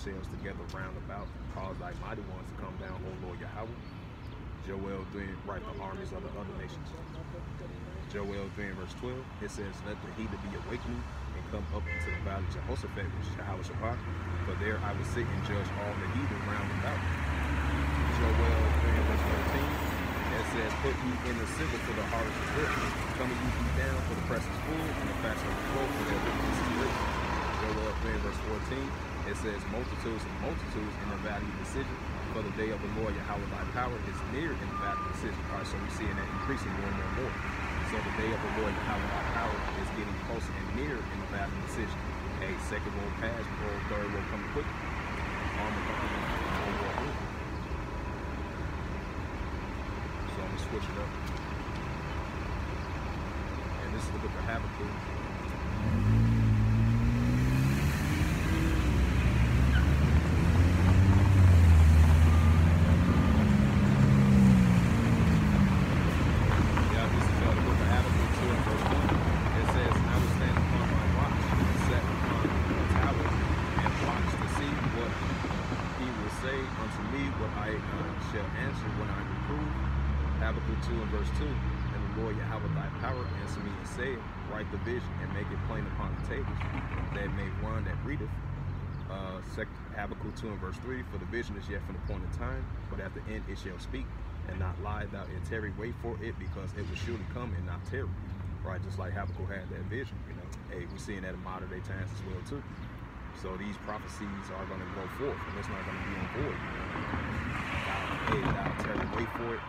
yourselves together round about, cause thy mighty ones to come down, O Lord Yahweh. Joel 3, right, the armies of the other nations. Joel 3 verse 12, it says, Let the heathen be awakening and come up into the valley of Jehoshaphat, which is Yahweh Shaphat, for there I will sit and judge all the heathen round about. Joel 3 verse 13, it says, Put ye in the civil for the harvest is good. Come ye be down for the press is full, and the fast of the flow for their wickedness is great. Joel 3 verse 14, it says, Multitudes and multitudes in the valley of decision, for the day of the Lord Yahweh thy power is near in the valley of decision. All right, so we're seeing that increasing more and more and more. So the day of the Lord Yahweh thy power is getting closer and near in the valley of decision. A second world pass, world third. Armor armor, World War Three. So I'm gonna switch it up. And this is the book of Habakkuk. Yeah, this is uh, the book of Habakkuk 2 and verse 1. It says, I will stand upon my watch and set upon the tower and watch to see what he will say unto me, what I uh, shall answer when I reprove. Habakkuk 2 and verse 2. And the Lord Yahweh thy power answer me and say, Write the vision and make it plain upon the tables, that may one that readeth. Uh, second, Habakkuk 2 and verse 3. For the vision is yet from the point of time, but at the end it shall speak and not lie. Thou and tarry, wait for it, because it will surely come and not tarry. Right, just like Habakkuk had that vision, you know. Hey, we're seeing that in modern day times as well too. So these prophecies are going to go forth, and it's not going to be on void. You know? Hey, thou tarry, wait for it,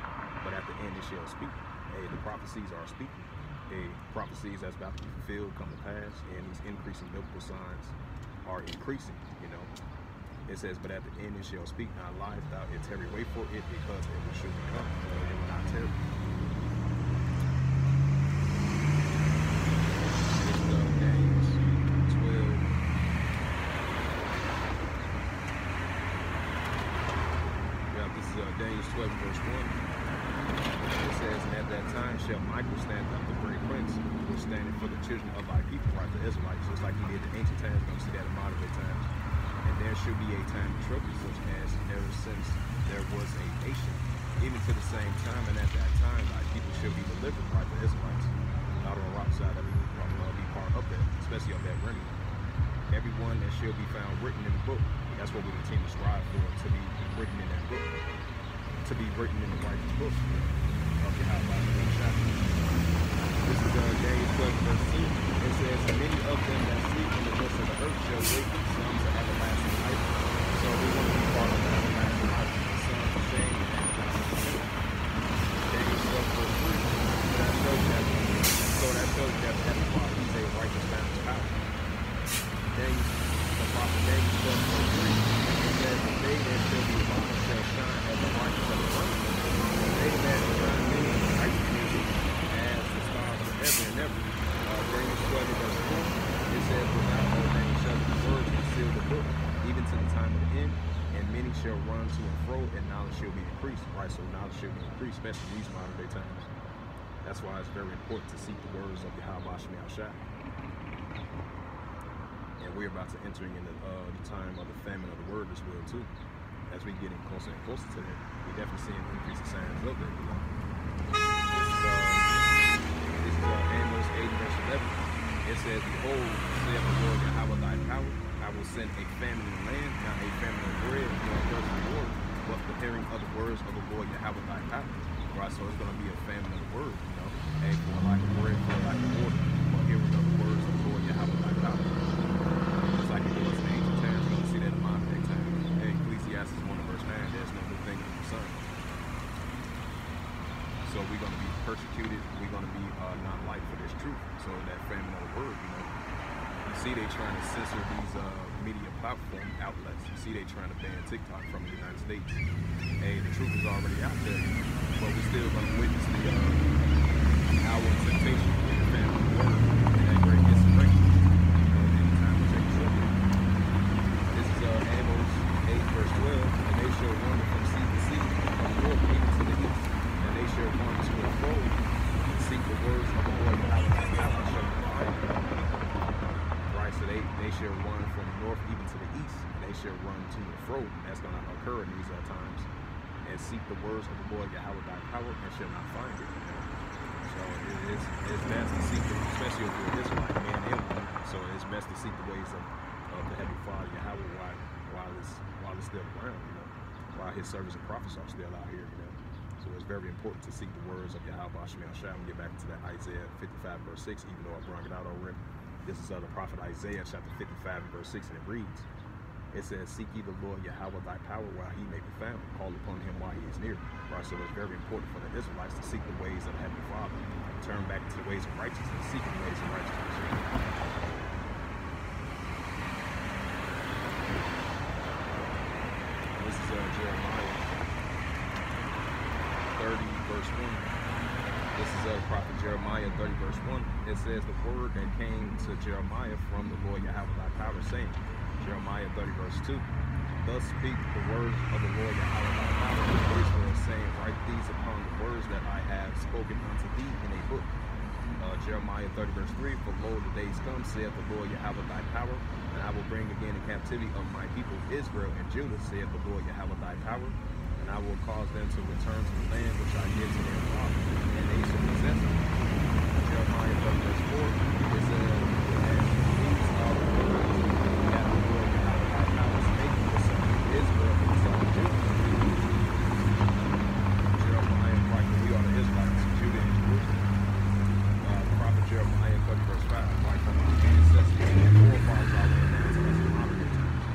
but at the end it shall speak. Hey, the prophecies are speaking. Hey, prophecies that's about to be fulfilled come to pass, and these increasing biblical signs are increasing. You know, it says, but at the end it shall speak not lies, thou it tarry, wait for it, because it will surely come. So it will not tarry. It's the James 12. Yeah, this is uh, Daniel 12 verse 1. It says, And at that time shall Michael stand up, the great prince, who is standing for the children of thy people, right, the Israelites, just like he did in ancient times, we're see that in modern day times. There should be a time of trouble, such as ever since there was a nation, even to the same time, and at that time thy people shall be delivered, right, the Israelites. Not on the rock side, we probably will be part of that, especially of that remnant. everyone that shall be found written in the book. That's what we continue to strive for, to be written in that book. To be written in the righteous book of Yahweh This is uh, James 12, verse 2. It says, Many of them that sleep in the midst of the earth shall wake, some to everlasting life. So we want to be part of that everlasting life. The son of shame and everlasting sin. James 12, verse 3. So that shows that, so that shows that Heavenly Father, He's a righteous man of power. James, the prophet James 12, verse 3. It says, The day that shall be born shall shine as the brightness of the sun. The day that shine many righteousness as the stars of heaven and ever. Uh, James 12, verse 4. It says, Without all things shall the words and seal the book, even to the time of the end. And many shall run to and fro, and knowledge shall be increased. Right, so knowledge shall be increased, especially in these modern day times. That's why it's very important to seek the words of Yahweh Shai. And we're about to enter into uh, the time of the famine of the word as well too. As we getting closer and closer to that, we definitely seeing increasing signs of that. You know. This is uh, is uh, Amos 8 verse 11. It says, Behold, the Lord Yahweh thy power, I will send a famine in the land, not a famine of bread, nor thirst of water, but the hearing of the words of the Lord Yahweh thy power. Right, so it's to be a the word, you know. Hey, for lack of bread, for like water, but hearing of the words of the Lord Yahweh thy power. Just like it was in ancient times, you can see that in modern day times. Hey, Ecclesiastes 1 verse 9, there's no new thing under the sun. So we're going to be persecuted. We're going to be uh, not like for this truth. So that famine of the word, you know. You see they trying to censor these uh, media platform outlets. You see they trying to ban TikTok from the United States. Hey, the truth is already out there. But we're still going to witness the uh, hour of temptation in the famine of the word and that great insurrection. You know, anytime we take a trip. This is uh, Amos 8 verse 12. And they shall wander from sea to sea, from north even to the east and they shall run to and fro, seek the words of the Lord Yahweh thy power shall be find. Right, so they, they shall run from north even to the east, and they shall run to and fro. That's going to occur in these uh, times. And seek the words of the Lord Yahweh thy power and shall not find it. So it is it's best to seek the, especially if you're Israelite, man and woman. So it's best to seek the ways of, of the Heavenly Father Yahweh while while it's while it's still around, you know, while his servants and prophets are still out here, you know. So it's very important to seek the words of Yahweh Shemi Shai. We get back into that Isaiah 55 verse 6, even though I brought it out already. This is uh, the prophet Isaiah chapter 55 verse 6, and it reads, it says, Seek ye the Lord Yahweh thy power while he may be found. Call upon him while he is near. Right, so it's very important for the Israelites to seek the ways of the Heavenly Father. Turn back to the ways of righteousness, seek the ways of righteousness. This is uh, Jeremiah 30 verse 1. This is uh, prophet Jeremiah 30 verse 1. It says the word that came to Jeremiah from the Lord Yahweh thy power saying, Jeremiah 30 verse 2. Thus speak the words of the Lord Yahweh thy to Israel, saying, Write these upon the words that I have spoken unto thee in a book. Uh, Jeremiah 30 verse 3, For lo, the days come, saith the Lord Yahweh thy power, and I will bring again the captivity of my people Israel and Judah, saith the Lord Yahweh thy power, and I will cause them to return to the land which I give to their fathers, and they shall possess it. Jeremiah 30 verse 4, it says, And these are the words that the Lord Yahweh thy power spake to the son of Israel and the son of Judah. Jeremiah, right, we are the Israelites, Judah and Jerusalem. Uh, the prophet Jeremiah 30 verse 5, like from our ancestors and forefathers are laying down to us in modern day times.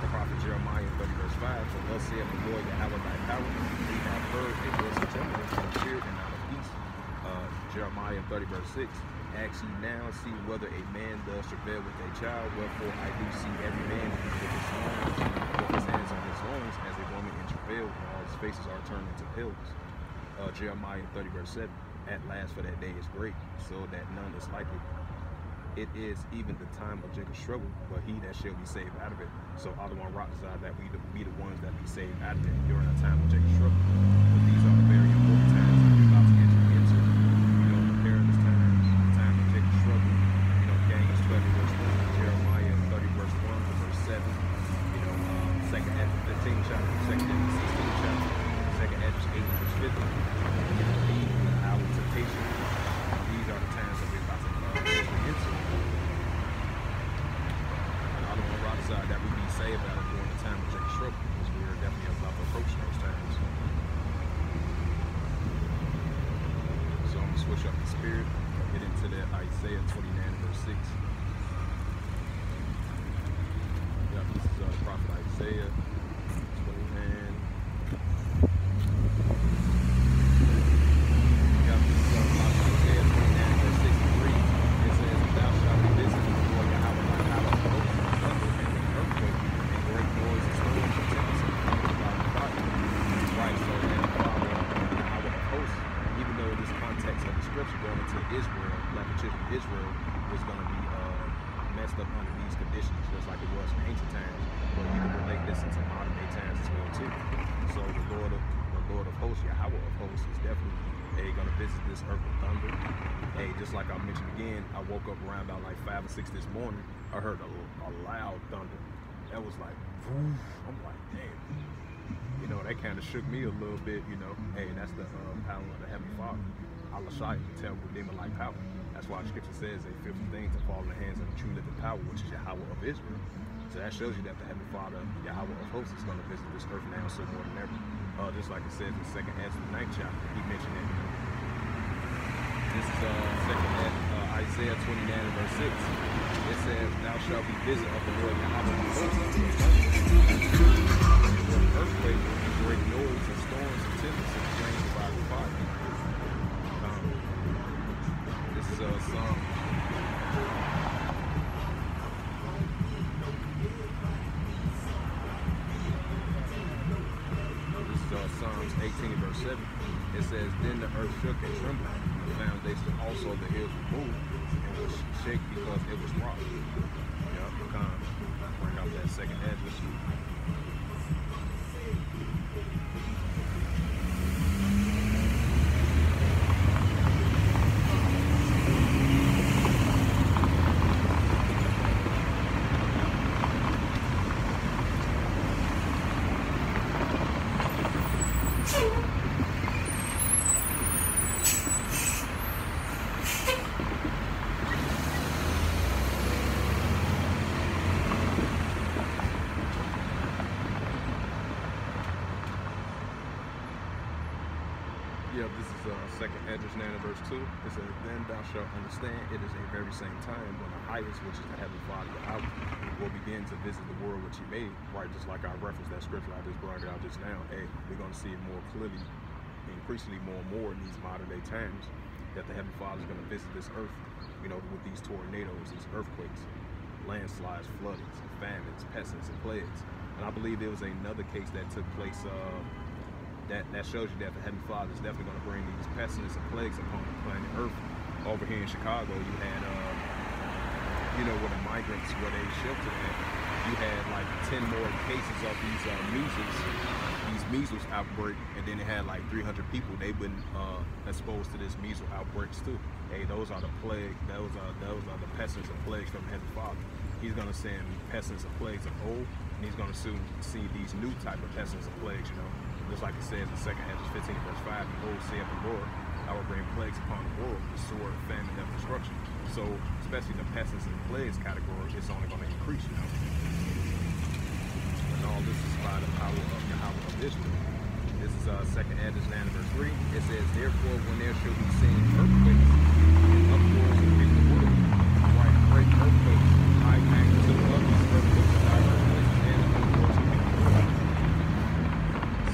The prophet Jeremiah 30 verse 5, For thus saith the Lord Yahweh thy power, we have heard a voice of trembling and of fear and not of peace. Uh, Jeremiah 30 verse 6, Ask ye now, see whether a does with a child, wherefore I do see every man with his loins, with his hands on his loins, as a woman in travail, all his faces are turned into pills. Uh, Jeremiah 30 verse 7, At last for that day is great, so that none is like it. It is even the time of Jacob's struggle, but he that shall be saved out of it. So all the one rock that we be the ones that be saved out of it during a time of Jacob's struggle. But these are the very important times that we're about to enter into. You know, the perilous times, the time of Jacob's struggle. You know, Daniel 12 verse 1, Jeremiah 30 verse 1 to verse 7. You know, um, second Ezra 15 chapter, second Ezra 16 chapter, second Ezra 8 verse 50. You know, the hour of temptation. These are the times that we're about to uh, enter into. say about it during the time of Jacob struggle because we're definitely about to approach those times. So I'm gonna switch up the spirit, get into that Isaiah 29 verse 6. Yep, this is uh, the prophet Isaiah 29. Yep, this is uh, prophet Isaiah 29 verse 63. It says, Thou shalt be visited before Yahweh thy power of hosts, thunder and an earthquake, and great noise and storms and tempests and thunders by the fire. Right, so then the power of Yahweh of hosts, even though this context of the scripture going into Israel, like the children of Israel was going to be uh, messed up under these conditions, just like it was in ancient times. But you can relate this into modern day times as well too. So the Lord of the Lord of hosts, Yahweh of hosts, is definitely hey, gonna visit this earth with thunder. Hey, just like I mentioned again, I woke up around about like five or six this morning. I heard a, a loud thunder. That was like, whoosh. I'm like, damn. You know, that kind of shook me a little bit. You know, hey, that's the uh, power of the Heavenly Father. Allah Shai, tell Redeemer like power. That's why the scripture says a fifth thing to fall in the hands of the true living power, which is Yahweh of Israel. So that shows you that the Heavenly Father, Yahweh of hosts, is going to visit this earth now so more than ever. Uh, just like it says in the second of the ninth chapter, he mentioned it. This is uh, second uh, Isaiah 29 and verse 6. It says, Thou shalt be visit of the Lord earthquake great noise and storms and tempests. Um, this is uh, Psalm uh, Psalms 18 verse 7. It says, Then the earth shook and trembled, the foundation also the hills moved, and was shake because it was. Yup, kind of bring out that second Esdras. Yeah, this is uh, second Esdras 9 and verse 2. It says, Then thou shalt understand it is a very same time when the highest, which is the heavenly Father, will begin to visit the world which he made. Right, just like I referenced that scripture I just brought it out just now. Hey, we're going to see it more clearly, increasingly more and more in these modern day times, that the heavenly Father is going to visit this earth, you know, with these tornadoes, these earthquakes, landslides, floodings, famines, pestilence, and plagues. And I believe there was another case that took place uh, that, that shows you that the Heavenly Father is definitely going to bring these pestilence and plagues upon the planet Earth. Over here in Chicago, you had, uh, you know, where the migrants, where they sheltered at, you had like 10 more cases of these uh, measles, these measles outbreak, and then it had like 300 people, they've been uh, exposed to this measles outbreaks too. Hey, those are the plague, those are, those are the pestilence and plagues from Heavenly Father. He's going to send pestilence and plagues of old, and he's going to soon see these new type of pestilence and plagues, you know. Just like it says in second half 15 verse 5, Behold, saith the Lord, I will bring plagues upon the world, the sword, famine, and destruction. So, especially the pestilence and plagues category, it's only going to increase, you know. And all this is by the power of Yahweh of Israel. This is uh, second Esdras 9 verse 3. It says, Therefore, when there shall be seen earthquakes and uproars in the world, right, great earthquakes, high magnitude of these earthquakes, diverse places, and uproars in the world.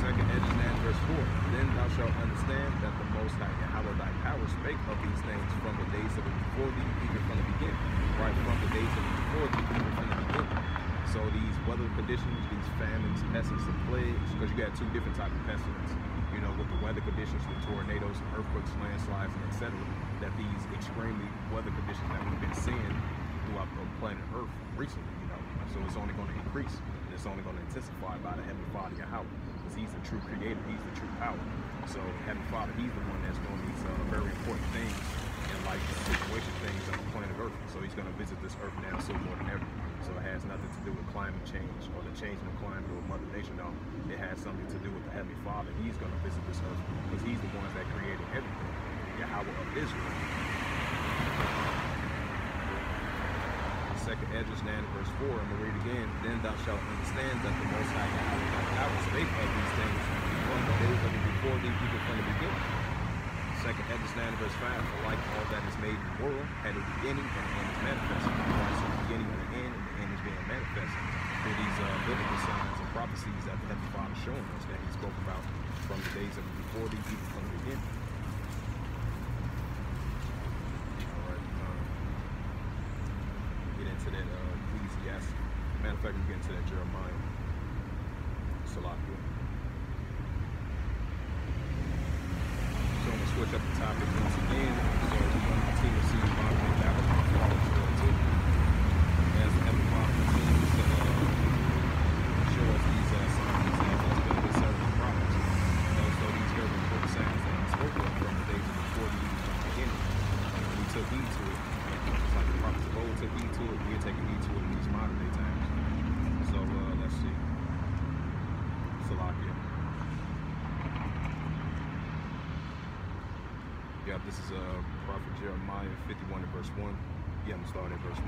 Second Esdras 9 verse 4. Then thou shalt understand that the Most High Yahweh thy power spake of these things from the days of it before thee, even from the beginning. Right from the days of it before thee, even from the beginning. So these weather famines, pestilence, and plagues, because you got two different types of pestilence. You know, with the weather conditions, the tornadoes, earthquakes, landslides, and etc. That these extremely weather conditions that we've been seeing throughout the planet Earth recently, you know. So it's only going to increase. And it's only going to intensify by the Heavenly Father Yahweh. Because he's the true creator, he's the true power. So Heavenly Father, he's the one that's doing these uh, very important things in life situation things on the planet Earth. So he's going to visit this Earth now so more than ever. So it has nothing to do with climate change or the changing of climate or Mother Nature. No, it has something to do with the Heavenly Father. He's going to visit this Earth because he's the one that created everything. Yahweh of Israel. Second Esdras 9 verse 4, I'm going to read again. Then thou shalt understand that the Most High Yahweh spake of these things from the days of the before thee, even from the beginning. Second Ezra 9 verse 5, for like all that is made in the world had a beginning and an end is the beginning and the end, and the end being. Through these uh, biblical signs and prophecies that the Heavenly Father showing us that he spoke about from the days of before thee, even from the beginning. Alright, um, get into that uh, Ecclesiastes. Matter of fact, we get into that Jeremiah. Salakia. So I'm gonna switch up the topic once again. So we're gonna continue to see Bible and Babylon fall as well too. As the Heavenly Father continues to uh, show us these uh, signs and us being his servant prophets. And also these very important signs that he spoke of from the days of before the even from the beginning. And we took heed to it. Just like the prophets of old took heed to it, we're taking heed to it in these modern day times. So uh, let's see. Salakia. Yeah, this is uh, Prophet Jeremiah 51 and verse 1. Yeah, I'm gonna start at verse 1.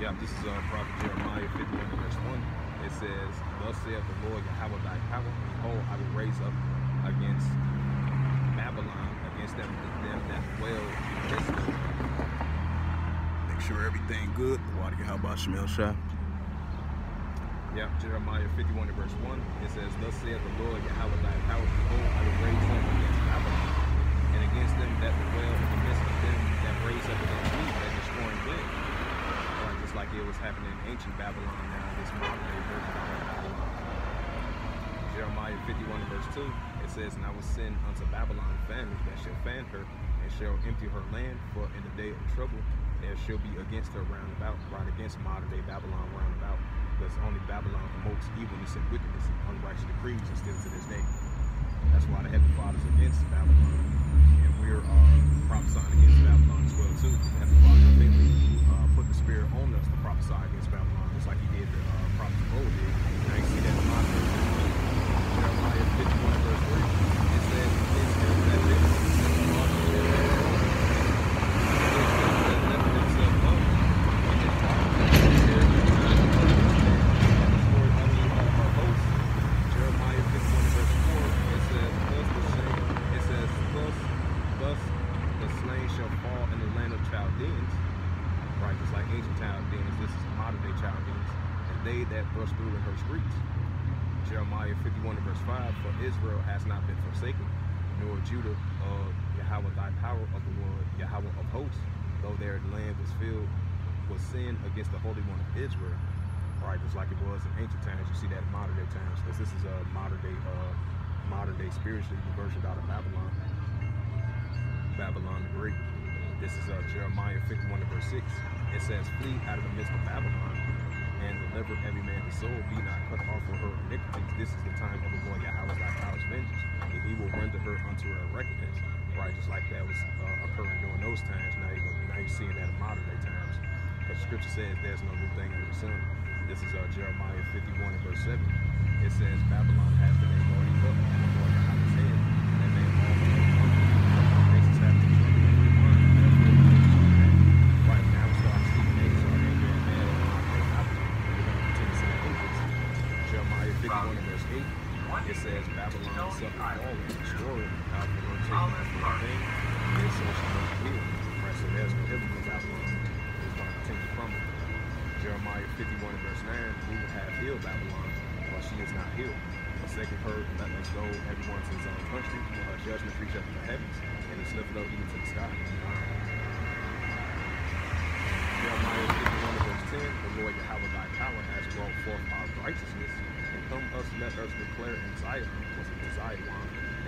Yeah, this is uh, Prophet Jeremiah 51 and verse 1. It says, Thus saith the Lord Yahweh thy power, Behold, I will raise up against Babylon, against them, them that dwell Make sure everything good. Water Yahweh Shemel Shah. Yeah, Jeremiah 51 and verse 1. It says, Thus saith the Lord Yahweh thy power, Behold, I will raise up against Babylon, and against them that dwell in the midst of them that raise up against me, that destroying them. Right, just like it was happening in ancient Babylon now, this modern day version of Babylon. Jeremiah 51 and verse 2, it says, And I will send unto Babylon famine that shall fan her, and shall empty her land, for in the day of trouble there shall be against her round about, right against modern day Babylon round about because only Babylon promotes evilness and wickedness and unrighteous decrees and still to this day. That's why the Heavenly Father's against Babylon. And we're uh, prophesying against Babylon as well too. The Heavenly Father completely uh, put the spirit on us to prophesy against Babylon, just like he did the uh, prophets of old did. Now you see that in my Jeremiah 51 verse 3.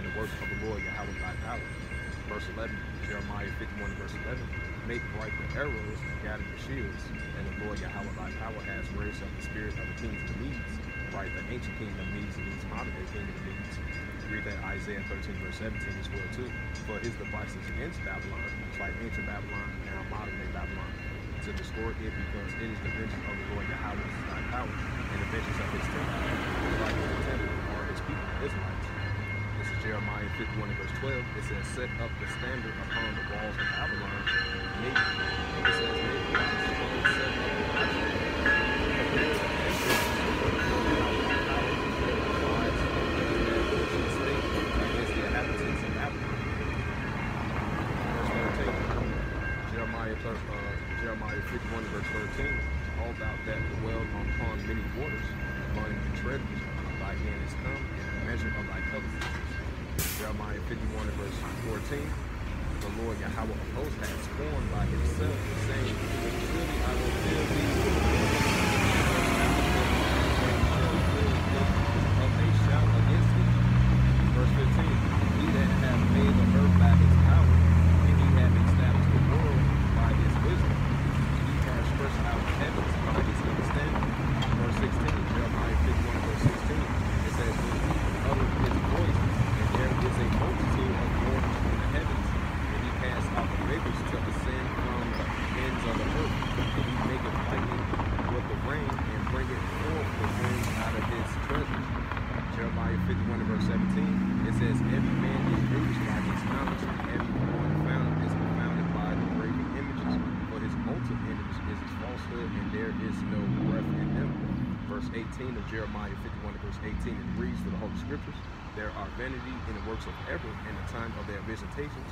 And the work of the Lord Yahweh thy power. Verse 11, Jeremiah 51 verse 11, make bright the arrows and gather the shields, and the Lord Yahweh thy power has raised up the spirit of the kings of the Medes, right, the ancient kingdom Medes and these modern day kingdom Medes. Read that Isaiah 13 verse 17 as well too. For his devices against Babylon, it's like ancient Babylon, now modern day Babylon, to destroy it because it is the vengeance of the Lord Yahweh's thy power, and the vengeance of his temple, the temple this is Jeremiah 51 and verse 12. It says, Set up the standard upon the walls of Babylon. It says, set up the Scriptures, There are vanity in the works of ever in the time of their visitations.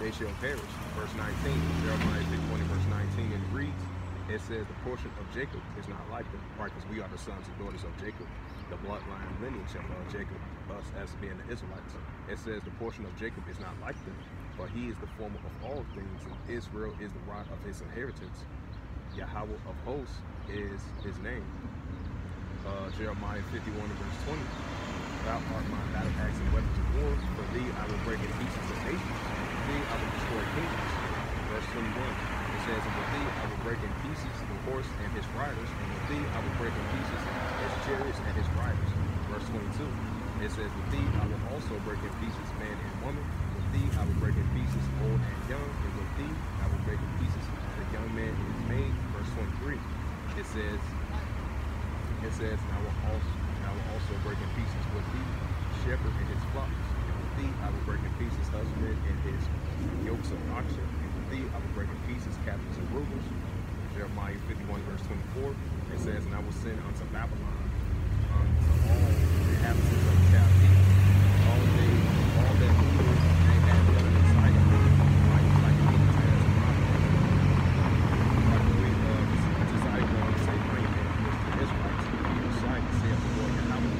They shall perish. Verse 19, Jeremiah 20, verse 19, and it reads, it says the portion of Jacob is not like them, right? Because we are the sons and daughters of Jacob, the bloodline lineage of Jacob, us as being the Israelites. It says the portion of Jacob is not like them, but he is the former of all things, and Israel is the rod of his inheritance. Yahweh of hosts is his name. Uh, Jeremiah 51 and verse 20. Thou art my battle axe and weapons of war. For thee I will break in pieces the nations. For thee I will destroy kingdoms. Verse 21. It says, And with thee I will break in pieces the horse and his riders. And with thee I will break in pieces his chariots and his riders. Verse 22. It says, With thee I will also break in pieces man and woman. With thee I will break in pieces old and young. And with thee I will break in pieces the young man and his maid. Verse 23. It says, it says, and I will also, and I will also break in pieces with thee, shepherd and his flocks. And with thee I will break in pieces husband and his yokes of oxen. And with thee I will break in pieces captains and rulers. Jeremiah 51 verse 24. It says, and I will send unto Babylon all the inhabitants of all they, all that evil they have done in sight of me, like like me as my like the way uh, just I go and say, bring it, which the Israelites in evil sight, saith the Lord Yahweh.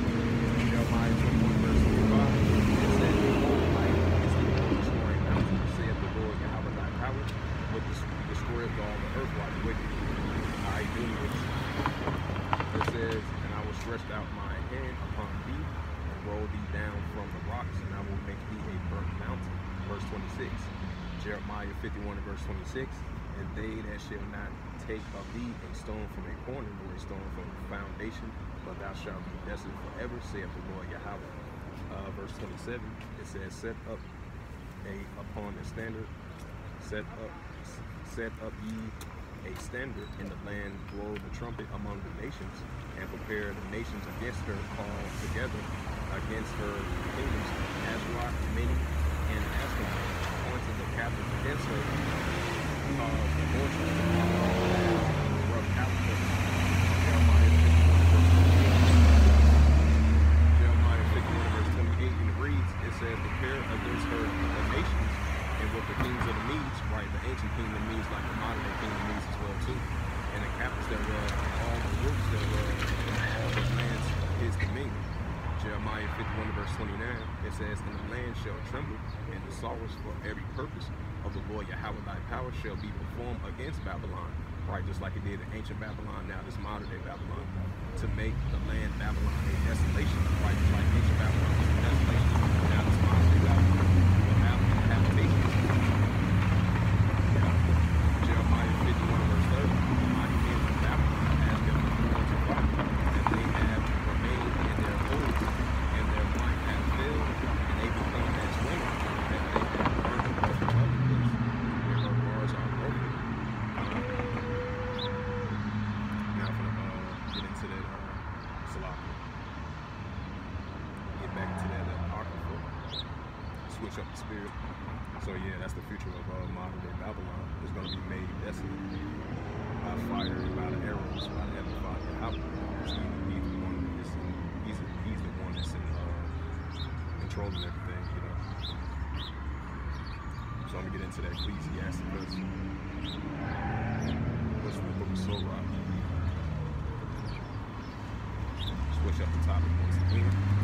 Jeremiah 21 verse 25. It says, Behold, I is the Lord destroying mountains, saith the Lord Yahweh thy power, with the destroyeth all the earth while the wicked. I do this. It says, and I will stretch out my hand upon thee, and roll thee down from the rocks, and I will make thee a burnt mountain. Verse 26. Jeremiah 51 and verse 26. And they that shall not take of thee a stone from a corner, nor a stone from a foundation, but thou shalt be desolate forever, saith the Lord Yahweh. Uh, verse 27, it says, Set up a upon a standard, set up set up ye a standard in the land, blow the trumpet among the nations, and prepare the nations against her, call together against her kingdoms, Asrock, Minni, and Ascalon, appointed the captains against her, cause the horses to follow the rough caliber. Jeremiah 51 verse 28. Jeremiah 51 verse 28, and it reads, it says, prepare against her the nations, and with the kings of the Medes, right, the ancient kingdom of Medes, like the modern day kingdom of Medes as well too, and the captains thereof, and all the roots thereof, and all the lands his dominion. Jeremiah 51 verse 29, it says, And the land shall tremble, and the sorrows for every purpose of the Lord Yahweh thy power shall be performed against Just like it did in ancient Babylon, now this modern day Babylon, to make the land Babylon a desolation, switch up the spirit. So yeah, that's the future of uh, modern day Babylon. It's going to be made desolate by fire, by the arrows, by the heavenly father. He's, the, one that's in, he's, the, he's the one that's in, uh, controlling everything, you know. So I'm gonna get into that Ecclesiastes. What's the book of Sirach? Switch up the topic once again.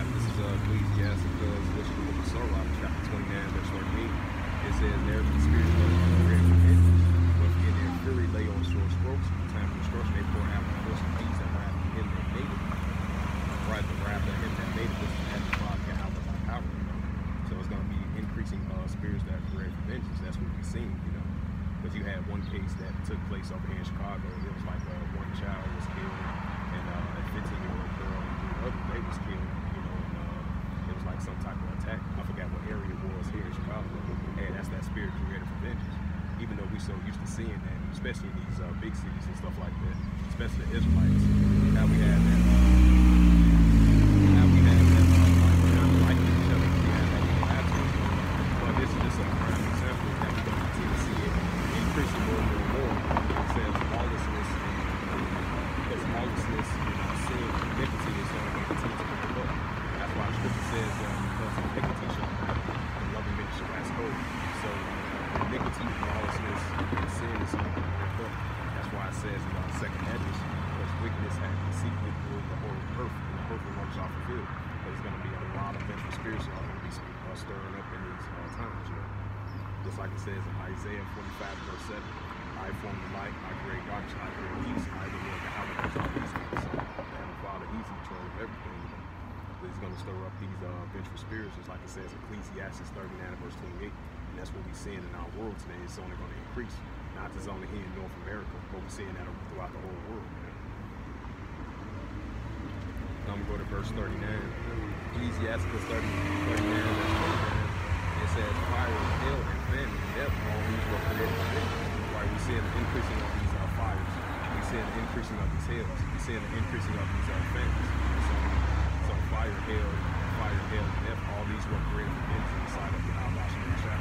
Yeah, this is uh, Ecclesiasticus, which is the book of Sirach, chapter 29, verse 38. It says, There the spirit of the great repentance, but in their fury lay on sore strokes, in time of destruction they pour out the force of these that wrath him that made. Right, the wrath of him that it was at the God can have power. So it's going to be increasing uh, spirits that create vengeance. That's what we've seen, you know. Because you had one case that took place over here in Chicago. It was like uh, one child was killed, and uh, a 15-year-old girl and the other they was killed. You know, and uh, it was like some type of attack. I forgot what area it was here in Chicago. And that's that spirit created for vengeance. Even though we're so used to seeing that, especially in these uh, big cities and stuff like that, especially the Israelites, how we had that. Uh, how we had that uh, like, kind of like each other. We had that little attitude. But this is just a prime example that we're going to continue to see it increasing more and more. It says lawlessness and because lawlessness, you know, sin, iniquity is going to continue to grow up. That's why the scripture says, um, because iniquity shall not, and loving men shall pass over. So uh, iniquity, lawlessness, and sin is going to grow up. That's why it says in our second Esdras, because wickedness hath deceitfully ruled the whole earth, and the earth will work are fulfilled. There's going to be a lot of vengeful spirits that are going to be uh, stirring up in these uh, times, you know. Just like it says in Isaiah 45, verse 7, I form the light, I create darkness, I create peace, I the Lord, the Hallowed is all these things. So, the Heavenly Father, He's in control of everything, you know. But He's going to stir up these uh, vengeful spirits, just like it says Ecclesiastes 39, verse 28. And that's what we're seeing in our world today. It's only going to increase, not just only here in North America, but we're seeing that throughout the whole world. Now I'm going to go to verse 39. Ecclesiastes 30, 39, verse 29. It says, fire, hail, and famine, and death, all these were created for vengeance. Right, we see an increasing of these uh, fires. We see an increasing of these hails. We see an increasing of these uh, famines. So, so fire, hail, hail, and death, all these were created for vengeance in the sight of Yahweh Shem Shah.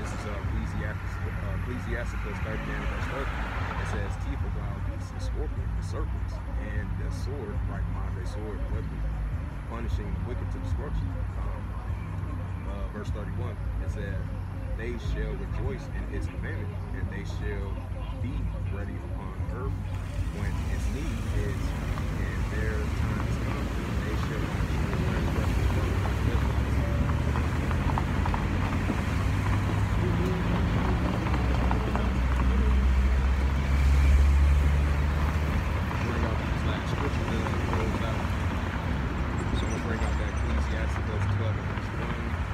This is uh, Ecclesiastes, uh, Ecclesiasticus 39, verse 30. It says, teeth of wild beasts, and scorpions the serpents, and the sword, right, mind, sword, weapon, punishing the wicked to destruction. Um, uh, verse 31, it says, They shall rejoice in his commandment, and they shall be ready upon earth when its need is, and their time is come, and they shall not transgress the Bring out these last scriptures as we close out. So we'll bring out that Ecclesiastes 12 and verse 1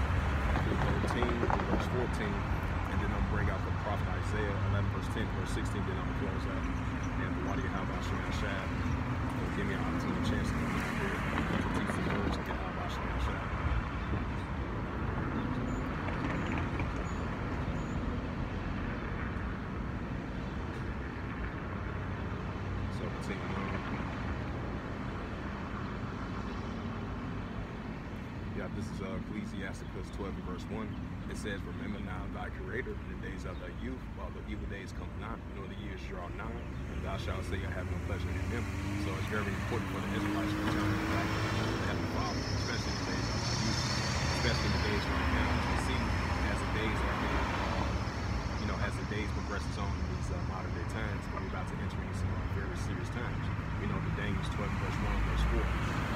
through 13 through verse 14. And then I'm bring out the prophet Isaiah 11 verse 10 verse 16. Then I'm gonna close out. And the Wadi how about Shemai Shad will give me an opportunity chance to come out here to teach the words and get how about Shemai Shad. So continue on. Yeah, this is uh, 12 and verse 1. It says, Remember now thy creator in the days of thy youth, while the evil days come not, nor the years draw nigh, and thou shalt say, I have no pleasure in them. So it's very important for the Israelites to return back to the Heavenly Father, especially in the days of thy youth, especially in the days right now. See, as the days are being, you know, as the days progresses on in these uh, modern day times, we're about to enter into some uh, very serious times. You know the Daniels 12 verse 1, verse 4,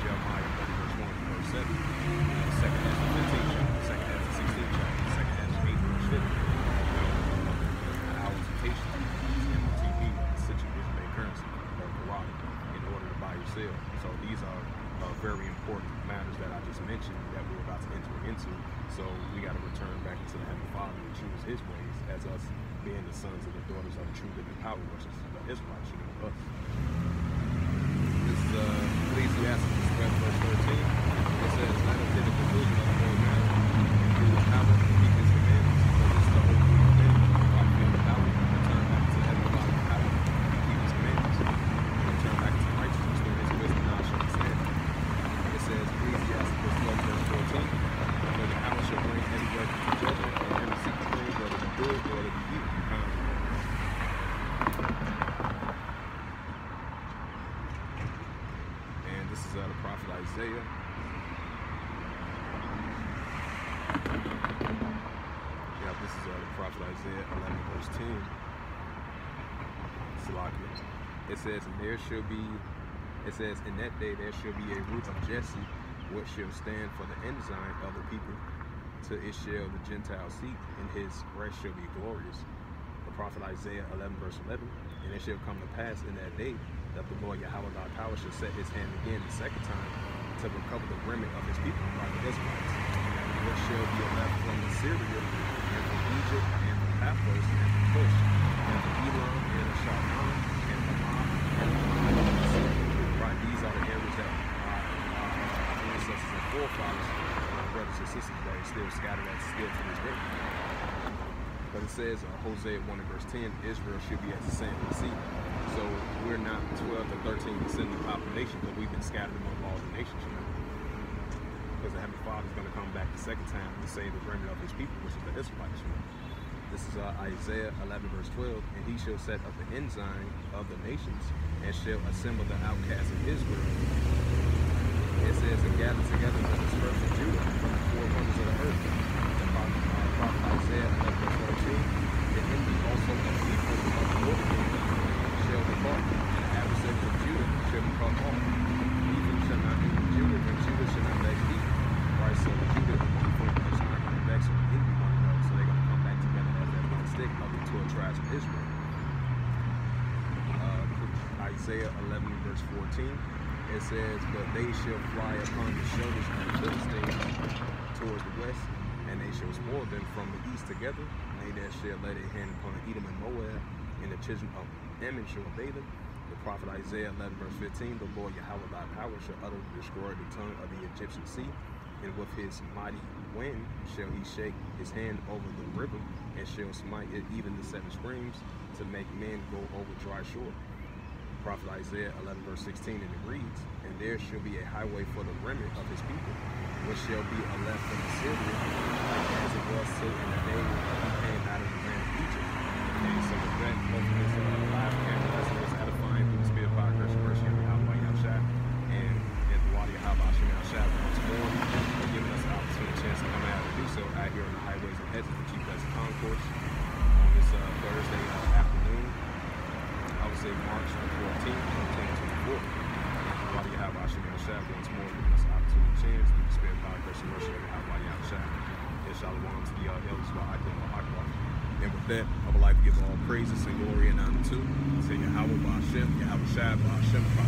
Jeremiah 30 verse 1 verse 7, uh, second Ezra 15 chapter, second Ezra 16 chapter, second Ezra 8 verse 50. You know, uh, our temptation is MOTB, situation based currency, or Quran, in order to buy or sell. So these are uh, very important matters that I just mentioned that we're about to enter into. So we got to return back into the Heavenly Father and choose His ways as us being the sons and the daughters of the true living power, which is the Israelites, you know, us. This is uh, Ecclesiastes 12, verse 13. It says, Let us take the conclusion of the whole matter, and do the power and keep his commandments, for this is the whole rule of men. By fear the power, return back to heavenly Father's power, and keep his commandments. Return back to righteousness through his wisdom, thou shalt stand. It says, Ecclesiastes 12, verse 14. For the power shall bring every work to judgment, or every secret thing, whether it be good or whether it be evil. Um, and this is uh, the prophet Isaiah. Yeah, this is uh, the prophet Isaiah 11 verse 10. Salakia. It says, and there shall be, it says, in that day there shall be a root of Jesse, which shall stand for the ensign of the people. To it shall the Gentile seek, and his rest shall be glorious. The prophet Isaiah 11, verse 11. And it shall come to pass in that day that the Lord Yahweh thy power shall set his hand again the second time to recover the remnant of his people, by the Israelites. What shall be left from Assyria, and from Egypt, and from Pathros, and from Cush, and from Elam, and from Shalom, and from Moab, and from Right, these are the areas that our, our ancestors and forefathers, brothers and sisters, that are still scattered at still to this day. But it says, uh, Hosea 1 and verse 10, Israel should be as the sand of sea. So we're not 12 to 13 percent of the population, but we've been scattered among all the nations, you know. Because the Heavenly Father is going to come back the second time to save the remnant of his people, which is the Israelites, you know. This is uh, Isaiah 11 verse 12, and he shall set up the ensign of the nations, and shall assemble the outcasts of Israel. It says, and gather together the dispersed Judah from the four corners of the earth. The prophet Isaiah 11 verse 14, the envy also of people of the north shall depart, and the adversaries of Judah shall be cut off. Even shall not be Judah, and Judah shall not vex Ephraim. Right, so the Judah and Ephraim is not going to vex or envy one another, so they're going to come back together as that one stick of the 12 tribes of Israel. Uh, Isaiah 11 verse 14, it says, But they shall fly upon the shoulders of the Philistines towards the west, and they shall spoil them from the east together, they that shall lay their hand upon Edom and Moab, and the children of Ammon shall obey them. The prophet Isaiah 11 verse 15, The Lord Yahweh thy power shall utterly destroy the tongue of the Egyptian sea, and with his mighty wind shall he shake his hand over the river, and shall smite it even the seven streams, to make men go over dry shore. Prophet Isaiah 11 verse 16, and it reads, there shall be a highway for the remnant of his people, which shall be a left from Assyria, like as it was so in the day when he came out of the land of Egypt. So live camera lesson was edifying through the spirit of power, grace, and mercy of Yahweh Yahshua, and in the water Yahweh Hashem Yahshua once more, for giving us the opportunity chance to come out and do so out here on the highways and hedges of Chief Blessed Concourse on this uh, Thursday uh, afternoon. I would say March 14th, 2024. Father Yahweh Hashem Yahshua once more giving us an opportunity chance through the spirit of power, grace, and mercy of Yahweh Yahshua. And shalom to the uh, elders of Akbar Akbar. And with that, I would like to give all praises and glory and honor to say Yahweh Hashem, Yahweh Shai Hashem,